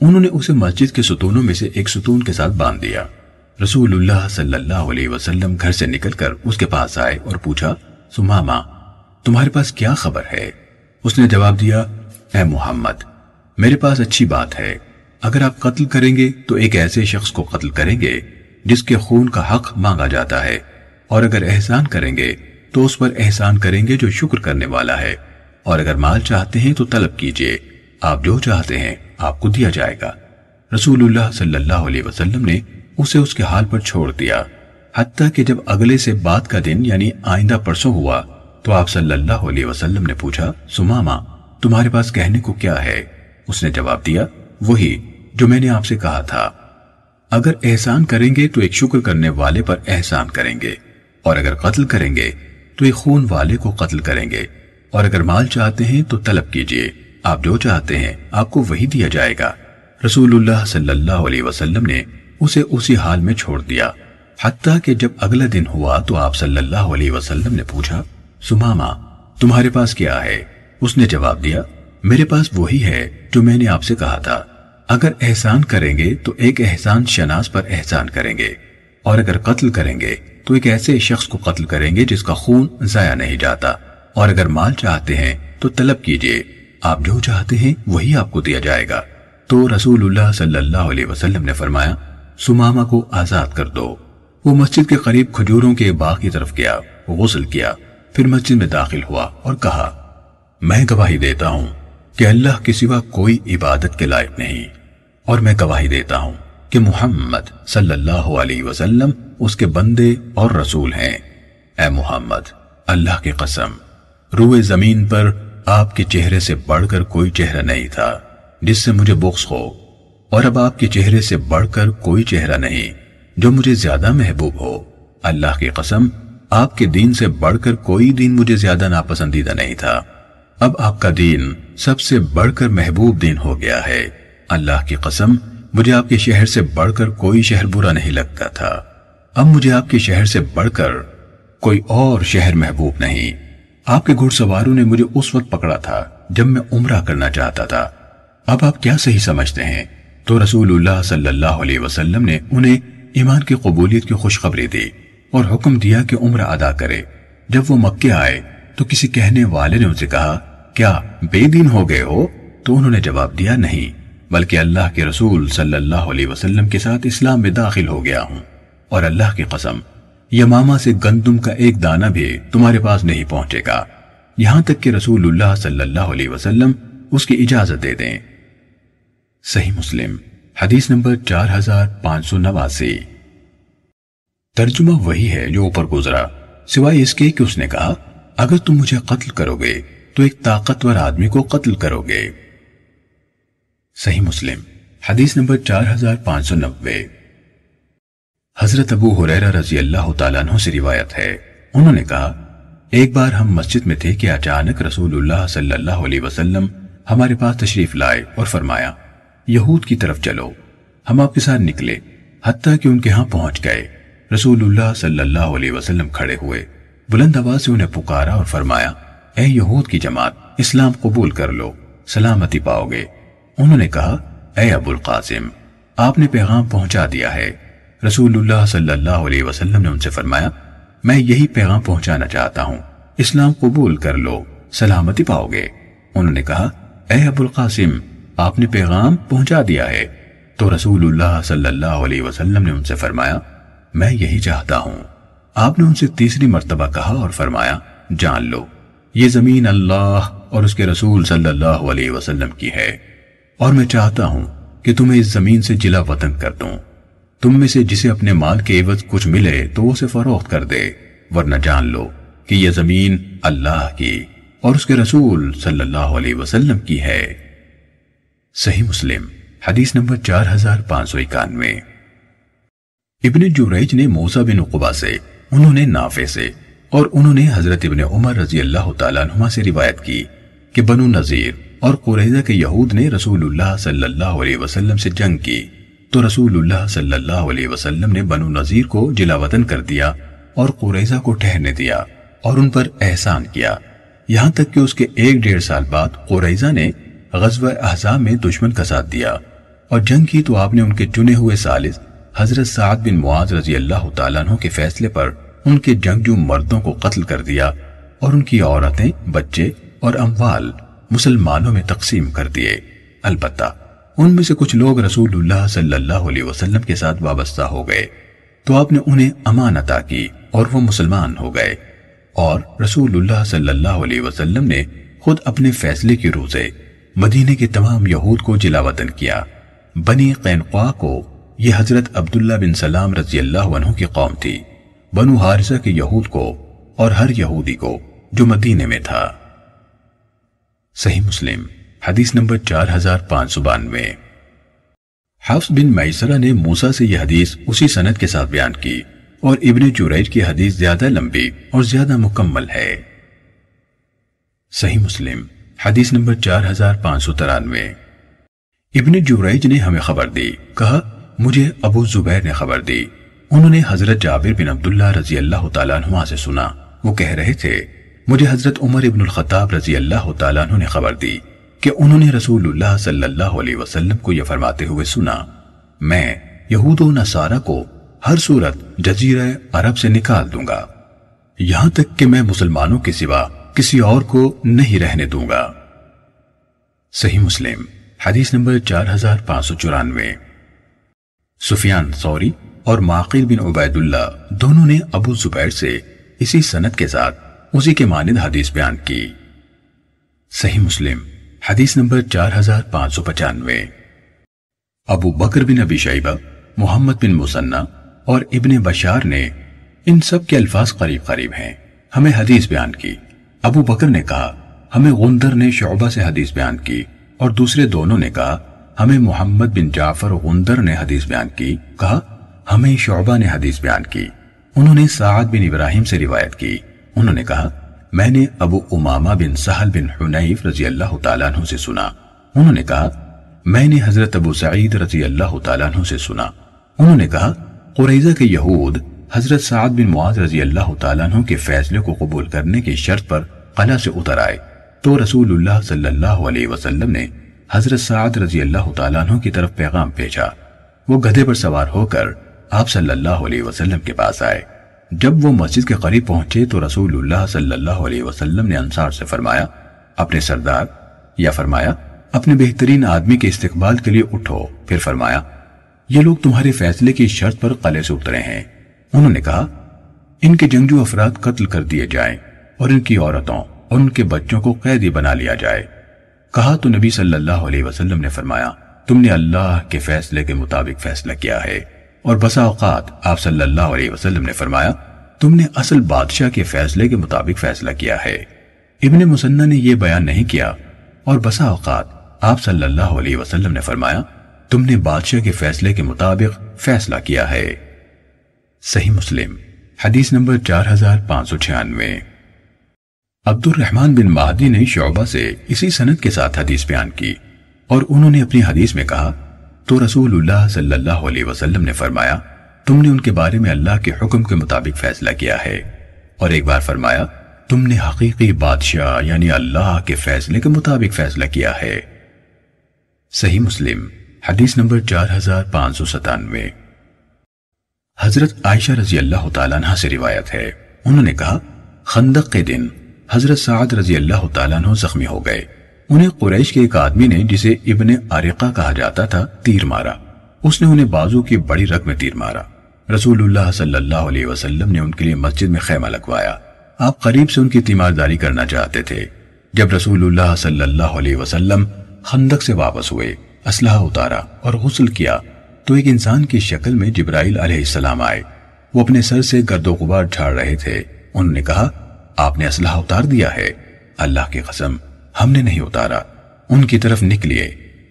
A: उन्होंने उसे मस्जिद के सुतूनों में से एक सुतून के साथ बाँध दिया। रसूलुल्लाह सल्लल्लाहु अलैहि वसल्लम घर से निकलकर उसके पास आए और पूछा सुमामा तुम्हारे पास क्या खबर है? उसने जवाब दिया, ए मोहम्मद, मेरे पास अच्छी बात है। अगर आप कत्ल करेंगे तो एक ऐसे शख्स को कत्ल करेंगे, जिसके खून का हक मांगा जाता है। और अगर एहसान करेंगे तो उस पर एहसान करेंगे जो शुक्र करने वाला है। और अगर माल चाहते हैं तो तलब कीजिए। आप जो चाहते हैं, आपको दिया जाएगा। रसूलुल्लाह सल्लल्लाहु अलैहि वसल्लम ने उसे उसके हाल पर छोड़ दिया। हत्या कि जब अगले से बात का दिन, यानी आइंदा परसों हुआ तो आप सल्लल्लाहु अलैहि वसल्लम ने पूछा, सुमामा, तुम्हारे पास कहने को क्या है? उसने जवाब दिया, वही, जो मैंने आपसे कहा था। अगर एहसान करेंगे तो एक शुक्र करने वाले पर एहसान करेंगे, और अगर कत्ल करेंगे तो एक खून वाले को कत्ल करेंगे, और अगर माल चाहते हैं तो तलब कीजिए। आप जो चाहते हैं, आपको वही दिया जाएगा। रसूलुल्लाह सल्लल्लाहु अलैहि वसल्लम ने उसे उसी हाल में छोड़ दिया। हत्या कि जब अगला दिन हुआ तो आप सल्लल्लाहु अलैहि वसल्लम ने पूछा, सुमामा, तुम्हारे पास क्या है? उसने जवाब दिया, मेरे पास वही है जो मैंने आपसे कहा था। अगर एहसान करेंगे तो एक एहसान शनास पर एहसान करेंगे, और अगर कत्ल करेंगे तो एक ऐसे शख्स को कत्ल करेंगे जिसका खून जाया नहीं जाता। और अगर माल चाहते हैं तो तलब कीजिए आप जो चाहते हैं, वही आपको दिया जाएगा। तो रसूलुल्लाह सल्लल्लाहु अलैहि वसल्लम ने फरमाया, सुमामा को आज़ाद कर दो। वो मस्जिद के करीब खजूरों के बाग की तरफ़ गया, गुसल किया, फिर मस्जिद में दाखिल हुआ और कहा, मैं गवाही देता हूँ कि अल्लाह के सिवा कोई इबादत के लायक नहीं, और मैं गवाही देता हूँ कि मोहम्मद सल्लल्लाहु अलैहि वसल्लम उसके बंदे और रसूल हैं। ए मोहम्मद, अल्लाह की कसम, रूए ज़मीन पर आपके चेहरे से बढ़कर कोई चेहरा नहीं था, जिससे मुझे बुक्स हो। और अब आपके चेहरे से बढ़कर कोई चेहरा नहीं, जो मुझे ज़्यादा महबूब हो। अल्लाह की कसम, आपके दीन से बढ़कर कोई दीन मुझे ज़्यादा नापसंदीदा नहीं था। अब आपका दीन सबसे बढ़कर महबूब दीन हो गया है। अल्लाह की कसम, मुझे आपके शहर से बढ़कर कोई शहर बुरा नहीं लगता था। अब मुझे आपके शहर से बढ़कर कोई और शहर महबूब नहीं। आपके घुड़सवारों ने मुझे उस वक्त पकड़ा था, जब मैं उम्र करना चाहता था। अब आप क्या सही समझते हैं? तो रसूलुल्लाह सल्लल्लाहु अलैहि वसल्लम ने उन्हें ईमान की कबूलियत की खुशखबरी दी और हुक्म दिया कि उम्र अदा करे। जब वो मक्के आए तो किसी कहने वाले ने उनसे कहा, क्या बेदीन हो गए हो? तो उन्होंने जवाब दिया, नहीं, बल्कि अल्लाह के रसूल सल्लल्लाहु अलैहि वसल्लम के साथ इस्लाम में दाखिल हो गया हूँ और अल्लाह की कसम यमामा से गंदुम का एक दाना भी तुम्हारे पास नहीं पहुंचेगा। यहाँ तक कि रसूलुल्लाह सल्लल्लाहु अलैहि वसल्लम उसकी इजाज़त दे दें। सही मुस्लिम, हदीस नंबर चार हज़ार पाँच सौ नवासी। तर्जुमा वही है जो ऊपर गुजरा। सिवाय इसके कि उसने कहा, अगर तुम मुझे कत्ल करोगे तो एक ताकतवर आदमी को कत्ल करोगे। सही मुस्लिम, हदीस नंबर चार हज़ार पाँच सौ नब्बे। हज़रत अबू हुरैरा रज़ी अल्लाह तु से रिवायत है। उन्होंने कहा, एक बार हम मस्जिद में थे कि अचानक रसूलुल्लाह सल्लल्लाहु अलैहि वसल्लम हमारे पास तशरीफ़ लाए और फरमाया, यहूद की तरफ़ चलो, हम आपके साथ निकले हत्या कि उनके यहाँ पहुँच गए। रसूलुल्लाह सल्लल्लाहु अलैहि वसल्लम खड़े हुए, बुलंद आवाज़ से उन्हें पुकारा और फरमाया, ए यहूद की जमात, इस्लाम कबूल कर लो, सलामती पाओगे। उन्होंने कहा, ए अबुल कासिम, आपने पैगाम पहुँचा दिया है रसूलुल्लाह सल्लल्लाहु अलैहि वसल्लम ने उनसे फरमाया, मैं यही पैगाम पहुंचाना चाहता हूँ। इस्लाम कबूल कर लो, सलामती पाओगे। उन्होंने कहा, ए अबुल कासिम, आपने पैगाम पहुँचा दिया है। तो रसूलुल्लाह सल्लल्लाहु अलैहि वसल्लम ने उनसे फरमाया, मैं यही चाहता हूँ। आपने उनसे तीसरी मर्तबा कहा और फरमाया, जान लो, ये ज़मीन अल्लाह और उसके रसूल सल्लल्लाहु अलैहि वसल्लम की है। और मैं चाहता हूँ कि तुम्हें इस ज़मीन से जिला वतन कर दूँ। तुम में से जिसे अपने माल के एवज कुछ मिले तो उसे फरोख्त कर दे, वरना जान लो कि यह ज़मीन अल्लाह की और उसके रसूल सल्लल्लाहु अलैहि वसल्लम की है। सही मुस्लिम, हदीस नंबर चार हज़ार पाँच सौ इक्यानवे। इबन जुरैज ने मूसा बिन उकबा से, उन्होंने नाफे से और उन्होंने हज़रत इबन उमर रज़ी अल्लाह तुमा से रिवायत की कि बनु नजीर और कुरैजा के यहूद ने रसूलुल्लाह सल्लल्लाहु अलैहि वसल्लम से जंग की। तो रसूलुल्लाह सल्लल्लाहु अलैहि वसल्लम ने बनु नजीर को जिलावतन कर दिया और कुरैजा को ठहरने दिया और उन पर एहसान किया। यहाँ तक कि उसके एक डेढ़ साल बाद कुरैजा ने गजब अहजाब में दुश्मन का साथ दिया और जंग की तो आपने उनके चुने हुए सालिस हज़रत साद बिन मुआज रज़ी अल्लाह तु के फैसले पर उनके जंगजू मर्दों को कत्ल कर दिया और उनकी औरतें, बच्चे और अम्वाल मुसलमानों में तकसीम कर दिए। अलबत्ता उनमें से कुछ लोग रसूलुल्लाह सल्लल्लाहु अलैहि वसल्लम के साथ वाबस्ता हो गए। तो आपने उन्हें अमान अता की और वो मुसलमान हो गए। और रसूलुल्लाह सल्लल्लाहु अलैहि वसल्लम ने खुद अपने फैसले की से मदीने के तमाम यहूद को जिलावतन किया। बनी कैनवा को यह हज़रत अब्दुल्ला बिन सलाम रज़ी अल्लाह की कौम थी। बनु हारिसा के यहूद को और हर यहूदी को जो मदीने में था। सही मुस्लिम। हदीस नंबर चार हज़ार पाँच सौ बानवे। हफ्स बिन मैसरा ने मूसा से यह हदीस उसी सनद के साथ बयान की और इब्ने जुरैज की हदीस ज़्यादा लंबी और ज़्यादा मुकम्मल है। सही मुस्लिम, हदीस नंबर चार हज़ार पाँच सौ तिरानवे। इब्ने जुरैज ने हमें खबर दी, कहा, मुझे अबू जुबैर ने खबर दी। उन्होंने हज़रत जाबिर बिन अब्दुल्ला रज़ी अल्लाह तुमा से सुना। वो कह रहे थे, मुझे हज़रत उमर इब्नुल खताब रज़ी अल्लाह ने खबर दी। कि उन्होंने रसूलुल्लाह सल्लल्लाहु अलैहि वसल्लम को यह फरमाते हुए सुना, मैं यहूद नसारा को हर सूरत जजीर अरब से निकाल दूँगा। यहाँ तक कि मैं मुसलमानों के सिवा किसी और को नहीं रहने दूँगा। सही मुस्लिम, हदीस नंबर चार हज़ार पाँच सौ चौरानवे। सुफियान, सौरी, और माकिल बिन उबैदुल्ला दोनों ने अबू जुबैर से इसी सनत के साथ उसी के मानद हदीस बयान की। सही मुस्लिम हदीस नंबर चार हज़ार पाँच सौ पचानवे। अबू बकर बिन अबी शैबा, मोहम्मद बिन मुसन्ना और इब्ने बशार ने इन सब के अल्फाज करीब करीब हैं। हमें हदीस बयान की। अबू बकर ने कहा, हमें गुंदर ने शोबा से हदीस बयान की और दूसरे दोनों ने कहा, हमें मोहम्मद बिन जाफ़र गुंदर ने हदीस बयान की। कहा, हमें शोबा ने हदीस बयान की। उन्होंने साद बिन इब्राहिम से रिवायत की। उन्होंने कहा मैंने अबू उमामा बिन सहल बिन हुनैफ रज़ी अल्लाह तु से सुना। उन्होंने कहा, मैंने हज़रत अबू सईद रज़ी अल्लाह तु से सुना। उन्होंने कहा, कुरैजा के यहूद हज़रत साद बिन मुआज रज़ी अल्लाह तु के फैसले को कबूल करने की शर्त पर कला से उतर आए। तो रसूलुल्लाह सल्लल्लाहु अलैहि वसल्लम ने हज़रत साद रज़ी अल्लाह तु की तरफ़ पैगाम भेजा। वो गधे पर सवार होकर आप सल्लल्लाहु अलैहि वसल्लम के पास आए। जब वो मस्जिद के करीब पहुँचे तो रसूलुल्लाह सल्लल्लाहु अलैहि वसल्लम ने अंसार से फरमाया, अपने सरदार, या फरमाया, अपने बेहतरीन आदमी के इस्तेकबाल के लिए उठो। फिर फरमाया, ये लोग तुम्हारे फैसले की शर्त पर कले से उतरे हैं। उन्होंने कहा, इनके जंगजू अफराद कत्ल कर दिए जाएँ और इनकी औरतों और उनके बच्चों को कैदी बना लिया जाए। कहा तो नबी सल्लल्लाहु अलैहि वसल्लम ने फरमाया, तुमने अल्लाह के फैसले के मुताबिक फैसला किया है। और बसा औकात आप सल्लल्लाहु अलैहि वसल्लम ने फरमाया, तुमने असल बादशाह के फैसले के मुताबिक फैसला किया है। इब्ने मुसन्ना ने यह बयान नहीं किया और बसा औकात आप सल्लल्लाहु अलैहि वसल्लम ने फरमाया, तुमने बादशाह के फैसले के मुताबिक फैसला किया है। सही मुस्लिम, हदीस नंबर चार हज़ार पाँच सौ छियानवे। अब्दुल रहमान बिन महदी ने शोबा से इसी सनत के साथ हदीस बयान की और उन्होंने अपनी हदीस में कहा तो रसूलुल्लाह सल्लल्लाहु अलैहि वसल्लम ने फरमाया, तुमने उनके बारे में अल्लाह के हुक्म के मुताबिक फैसला किया है। और एक बार फरमाया, तुमने हकीकी बादशाह यानी अल्लाह के फैसले के मुताबिक फैसला किया है। सही मुस्लिम, हदीस नंबर चार हज़ार पाँच सौ सतानवे हज़रत आयशा रज़ी अल्लाह तला से रिवायत है। उन्होंने कहा, खंदक के दिन हज़रत साद रज़ी अल्लाह तला जख्मी हो गए। उन्हें कुरैश के एक आदमी ने, जिसे इब्ने आरिका कहा जाता था, तीर मारा। उसने उन्हें बाजू की बड़ी रग में तीर मारा। रसूलुल्लाह सल्लल्लाहु अलैहि वसल्लम ने उनके लिए मस्जिद में खैमा लगवाया। आप करीब से उनकी तीमारदारी करना चाहते थे। जब रसूलुल्लाह सल्लल्लाहु अलैहि वसल्लम खंदक से वापस हुए, असलाह उतारा और गुस्ल किया तो एक इंसान की शक्ल में जिब्राइल अलैहिस्सलाम आए। वो अपने सर से गर्दो गुबार झाड़ रहे थे। उन्होंने कहा, आपने असलाह उतार दिया है। अल्लाह की कसम हमने नहीं उतारा। उनकी तरफ़ निकलिए।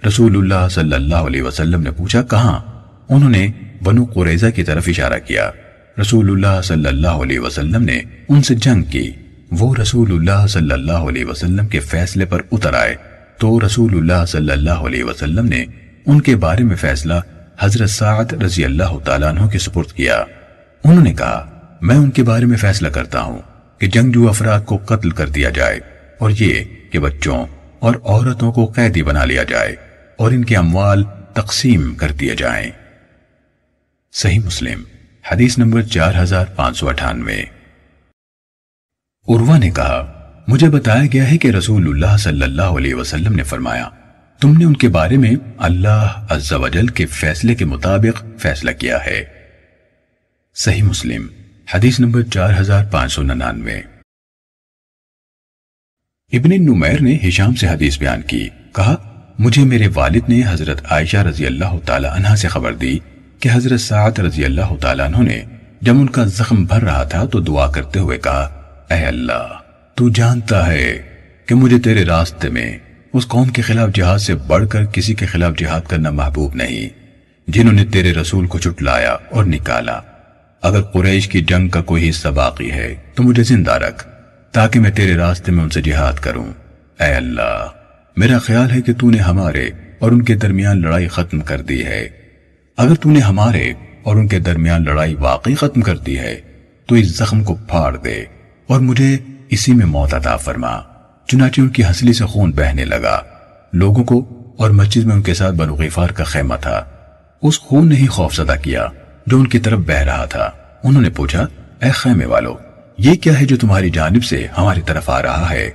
A: रसूलुल्लाह सल्लल्लाहु अलैहि वसल्लम ने पूछा, कहाँ? उन्होंने बनु कुरैजा की तरफ़ इशारा किया। रसूलुल्लाह सल्लल्लाहु अलैहि वसल्लम ने उनसे जंग की। वो रसूलुल्लाह सल्लल्लाहु अलैहि वसल्लम के फैसले पर उतर आए। तो रसूलुल्लाह सल्लल्लाहु अलैहि वसल्लम ने उनके बारे में फैसला हज़रत साद रज़ी अल्लाह तु के सुपुर्द किया। उन्होंने कहा, मैं उनके बारे में फैसला करता हूँ कि जंगजू अफराद को कत्ल कर दिया जाए और ये कि बच्चों और औरतों को कैदी बना लिया जाए और इनके अमवाल तकसीम कर दिए जाएँ। सही मुस्लिम, हदीस नंबर चार हज़ार पाँच सौ अठानवे। उर्वा ने कहा, मुझे बताया गया है कि रसूलुल्लाह सल्लल्लाहु अलैहि वसल्लम ने फरमाया, तुमने उनके बारे में अल्लाह अज्जा के फैसले के मुताबिक फैसला किया है। सही मुस्लिम, हदीस नंबर चार हज़ार पाँच सौ निन्यानवे। इब्न नुमैर ने हिशाम से हदीस बयान की। कहा, मुझे मेरे वालिद ने हज़रत आयशा रज़ी अल्लाह तला से खबर दी कि हज़रत साद रज़ी अल्लाह तु ने जब उनका जख्म भर रहा था तो दुआ करते हुए कहा अल्लाह, तू जानता है कि मुझे तेरे रास्ते में उस कौम के खिलाफ जिहाद से बढ़कर किसी के खिलाफ जिहाद करना महबूब नहीं, जिन्होंने तेरे रसूल को चुटलाया और निकाला। अगर कुरैश की जंग का कोई हिस्सा बाकी है तो मुझे ज़िंदा रख। ताकि मैं तेरे रास्ते में उनसे जिहाद करूँ। अल्लाह, मेरा ख्याल है कि तूने हमारे और उनके दरमियान लड़ाई खत्म कर दी है। अगर तूने हमारे और उनके दरमियान लड़ाई वाकई खत्म कर दी है तो इस जख्म को फाड़ दे और मुझे इसी में मौत अता फरमा। चुनाचे उनकी हंसली से खून बहने लगा। लोगों को और मस्जिद में उनके साथ बनु का खेमा था। उस खून ने ही खौफजदा किया, जो उनकी तरफ़ बह रहा था। उन्होंने पूछा ए खेमे वालों ये क्या है जो तुम्हारी जानब से हमारी तरफ़ आ रहा है?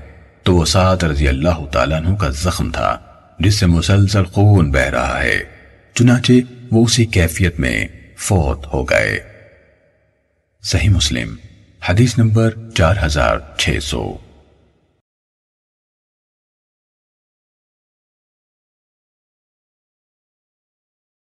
A: तो वो सात रज़ी अल्लाह तु का जख्म था, जिससे मुसलसल खून बह रहा है। चुनाचे वो उसी कैफियत में फौत हो गए। सही मुस्लिम, हदीस नंबर चार हज़ार छह सौ।